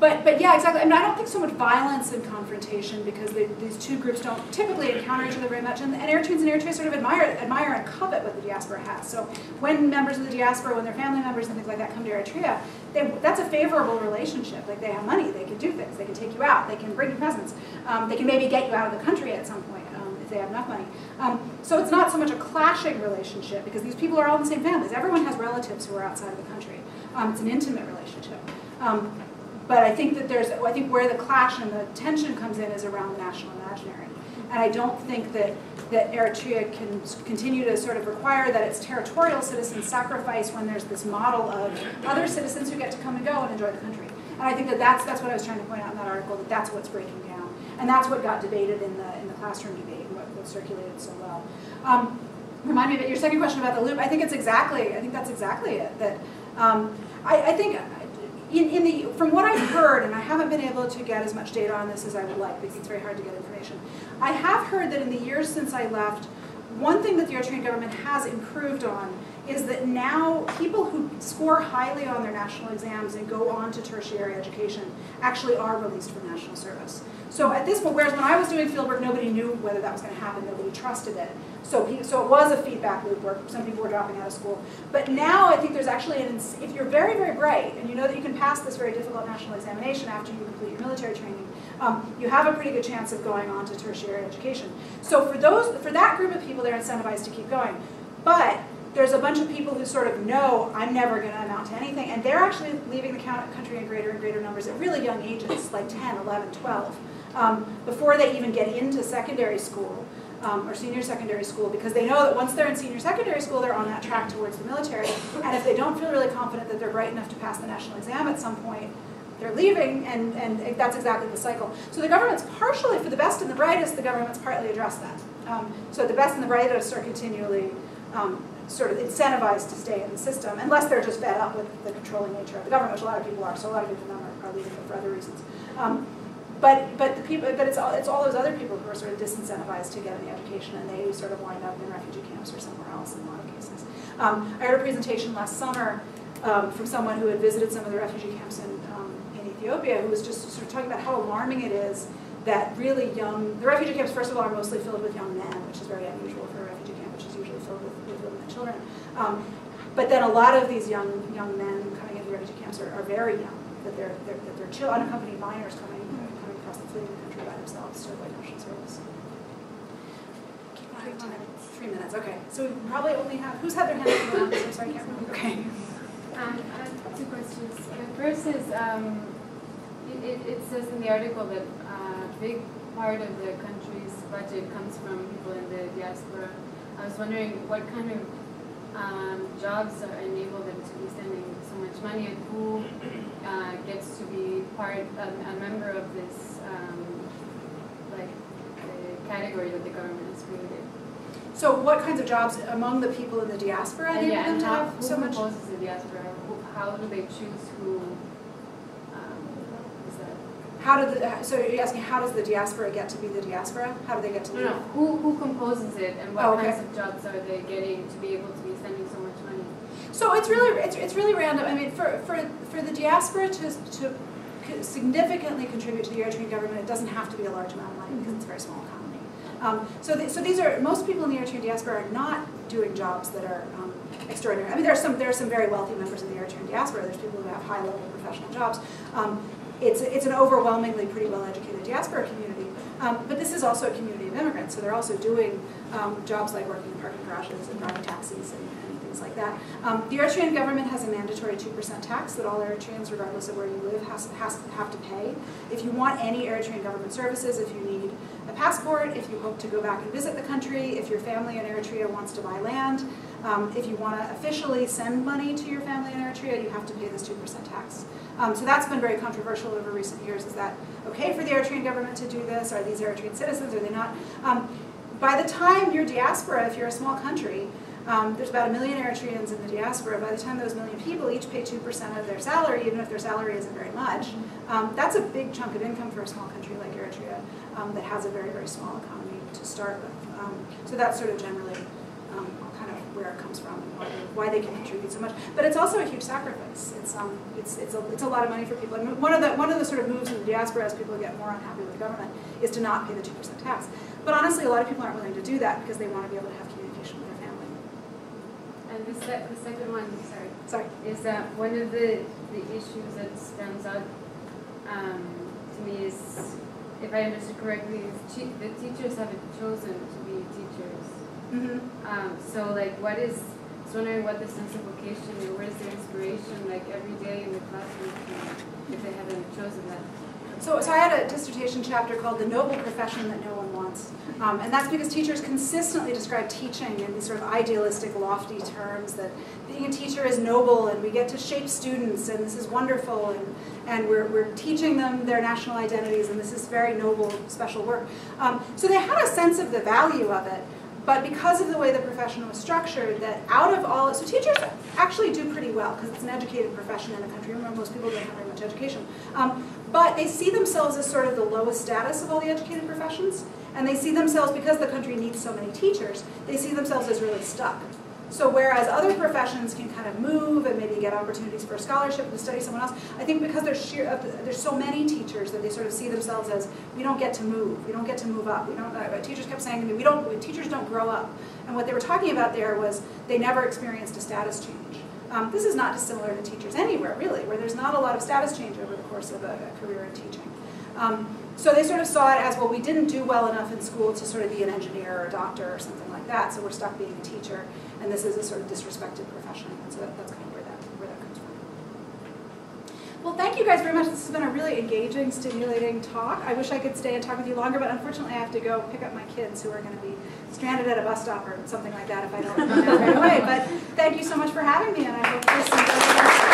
but, but yeah, exactly. I mean, I don't think so much violence and confrontation because they, these two groups don't typically encounter each other very much. And, and Eritreans and Eritrea sort of admire, admire and covet what the diaspora has. So when members of the diaspora, when their family members and things like that come to Eritrea, they, that's a favorable relationship. Like they have money, they can do things, they can take you out, they can bring you presents, um, they can maybe get you out of the country at some point um, if they have enough money. Um, so it's not so much a clashing relationship because these people are all in the same families. Everyone has relatives who are outside of the country. Um, it's an intimate relationship. Um, but I think that there's, I think where the clash and the tension comes in is around the national imaginary. And I don't think that, that Eritrea can continue to sort of require that its territorial citizens sacrifice when there's this model of other citizens who get to come and go and enjoy the country. And I think that that's, that's what I was trying to point out in that article, that that's what's breaking down. And that's what got debated in the, in the classroom debate, and what, what circulated so well. Um, remind me of your second question about the loop, I think it's exactly, I think that's exactly it. That um, I, I think in, in the, from what I've heard, and I haven't been able to get as much data on this as I would like because it's very hard to get information, I have heard that in the years since I left, one thing that the Eritrean government has improved on is that now people who score highly on their national exams and go on to tertiary education actually are released from national service. So at this point, whereas when I was doing fieldwork, nobody knew whether that was going to happen, nobody trusted it. So, so it was a feedback loop where some people were dropping out of school. But now I think there's actually an, if you're very, very bright and you know that you can pass this very difficult national examination after you complete your military training, um, you have a pretty good chance of going on to tertiary education. So for those, for that group of people, they're incentivized to keep going. But there's a bunch of people who sort of know I'm never going to amount to anything, and they're actually leaving the country in greater and greater numbers at really young ages, like 10, 11, 12, um, before they even get into secondary school um, or senior secondary school, because they know that once they're in senior secondary school, they're on that track towards the military. And if they don't feel really confident that they're bright enough to pass the national exam at some point, they're leaving, and, and that's exactly the cycle. So the government's partially, for the best and the brightest, the government's partly addressed that. Um, so the best and the brightest are continually um, sort of incentivized to stay in the system, unless they're just fed up with the controlling nature of the government, which a lot of people are. So a lot of people are, leaving for other reasons. Um, but but the people, but it's all it's all those other people who are sort of disincentivized to get any education, and they sort of wind up in refugee camps or somewhere else in a lot of cases. Um, I heard a presentation last summer um, from someone who had visited some of the refugee camps in um, in Ethiopia, who was just sort of talking about how alarming it is that really young the refugee camps first of all are mostly filled with young men, which is very unusual for a refugee camp, which is usually filled with, with women and children. Um, but then a lot of these young young men coming into the refugee camps are, are very young, that they're, they're that they're unaccompanied minors coming across the fleeing the country by themselves to avoid national service. Keep an eye on time. Three minutes. Okay. So we probably only have who's had their hand up? in the last? I'm sorry, I can't remember. Okay. Um, I have two questions. The first is, um, it, it- says in the article that uh, a big part of the country's budget comes from people in the diaspora. I was wondering what kind of um, jobs are enable them to be spending so much money and who uh, gets to be part, um, a member of this, um, like, the category that the government has created. So what kinds of jobs among the people in the diaspora And yeah, them and to how, have who so much? composes the diaspora? Who- How do they choose who, um, that? How do the so you're asking how does the diaspora get to be the diaspora? How do they get to No, no, who, who composes it and Oh, what okay. kinds of jobs are they getting to be able to be spending so much money? So it's really it's, it's really random. I mean, for, for for the diaspora to to significantly contribute to the Eritrean government, it doesn't have to be a large amount of money because it's a very small economy. Um, so the, so these are most people in the Eritrean diaspora are not doing jobs that are um, extraordinary. I mean, there are some there are some very wealthy members of the Eritrean diaspora. There's people who have high level professional jobs. Um, it's it's an overwhelmingly pretty well educated diaspora community. Um, but this is also a community of immigrants, so they're also doing um, jobs like working in parking garages and driving taxis and, and things like that. Um, the Eritrean government has a mandatory 2% tax that all Eritreans, regardless of where you live, has, has have to pay. If you want any Eritrean government services, if you need a passport, if you hope to go back and visit the country, if your family in Eritrea wants to buy land, um, if you want to officially send money to your family in Eritrea, you have to pay this 2% tax. Um, so that's been very controversial over recent years. Is that okay for the Eritrean government to do this? Are these Eritrean citizens? Are they not? Um, by the time you're diaspora, if you're a small country, um, there's about a million Eritreans in the diaspora. By the time those million people each pay 2% of their salary, even if their salary isn't very much, um, that's a big chunk of income for a small country like Eritrea um, that has a very, very small economy to start with. Um, so that's sort of generally um, kind of where it comes from and why they, why they can contribute so much. But it's also a huge sacrifice. It's, um, it's, it's, a, it's a lot of money for people. And one of, the, one of the sort of moves in the diaspora as people get more unhappy with the government is to not pay the 2% tax. But honestly, a lot of people aren't willing to do that because they want to be able to have communication with their family. And the sec, the second one, sorry, Sorry. is that one of the, the issues that stands out um, to me is, if I understood correctly, is the teachers haven't chosen to be teachers. Mm-hmm. Um, so like what is, I was wondering what the sense of vocation, or where's their inspiration, like every day in the classroom, if they haven't chosen that? So, so I had a dissertation chapter called The Noble Profession That No One Wants. Um, and that's because teachers consistently describe teaching in these sort of idealistic, lofty terms that being a teacher is noble and we get to shape students and this is wonderful and, and we're, we're teaching them their national identities and this is very noble, special work. Um, so they had a sense of the value of it. But because of the way the profession was structured, that out of all, so teachers actually do pretty well because it's an educated profession in the country. Remember, most people don't have very much education. Um, but they see themselves as sort of the lowest status of all the educated professions. And they see themselves, because the country needs so many teachers, they see themselves as really stuck. So whereas other professions can kind of move and maybe get opportunities for a scholarship to study someone else, I think because there's sheer, uh, there's so many teachers that they sort of see themselves as we don't get to move, we don't get to move up. We don't. Uh, teachers kept saying to me, we don't. Teachers don't grow up. And what they were talking about there was they never experienced a status change. Um, this is not dissimilar to teachers anywhere, really, where there's not a lot of status change over course of a, a career in teaching. Um, so they sort of saw it as, well, we didn't do well enough in school to sort of be an engineer or a doctor or something like that, so we're stuck being a teacher, and this is a sort of disrespected profession, so that, that's kind of where that, where that comes from. Well, thank you guys very much. This has been a really engaging, stimulating talk. I wish I could stay and talk with you longer, but unfortunately I have to go pick up my kids who are going to be stranded at a bus stop or something like that if I don't right away. But thank you so much for having me, and I hope this.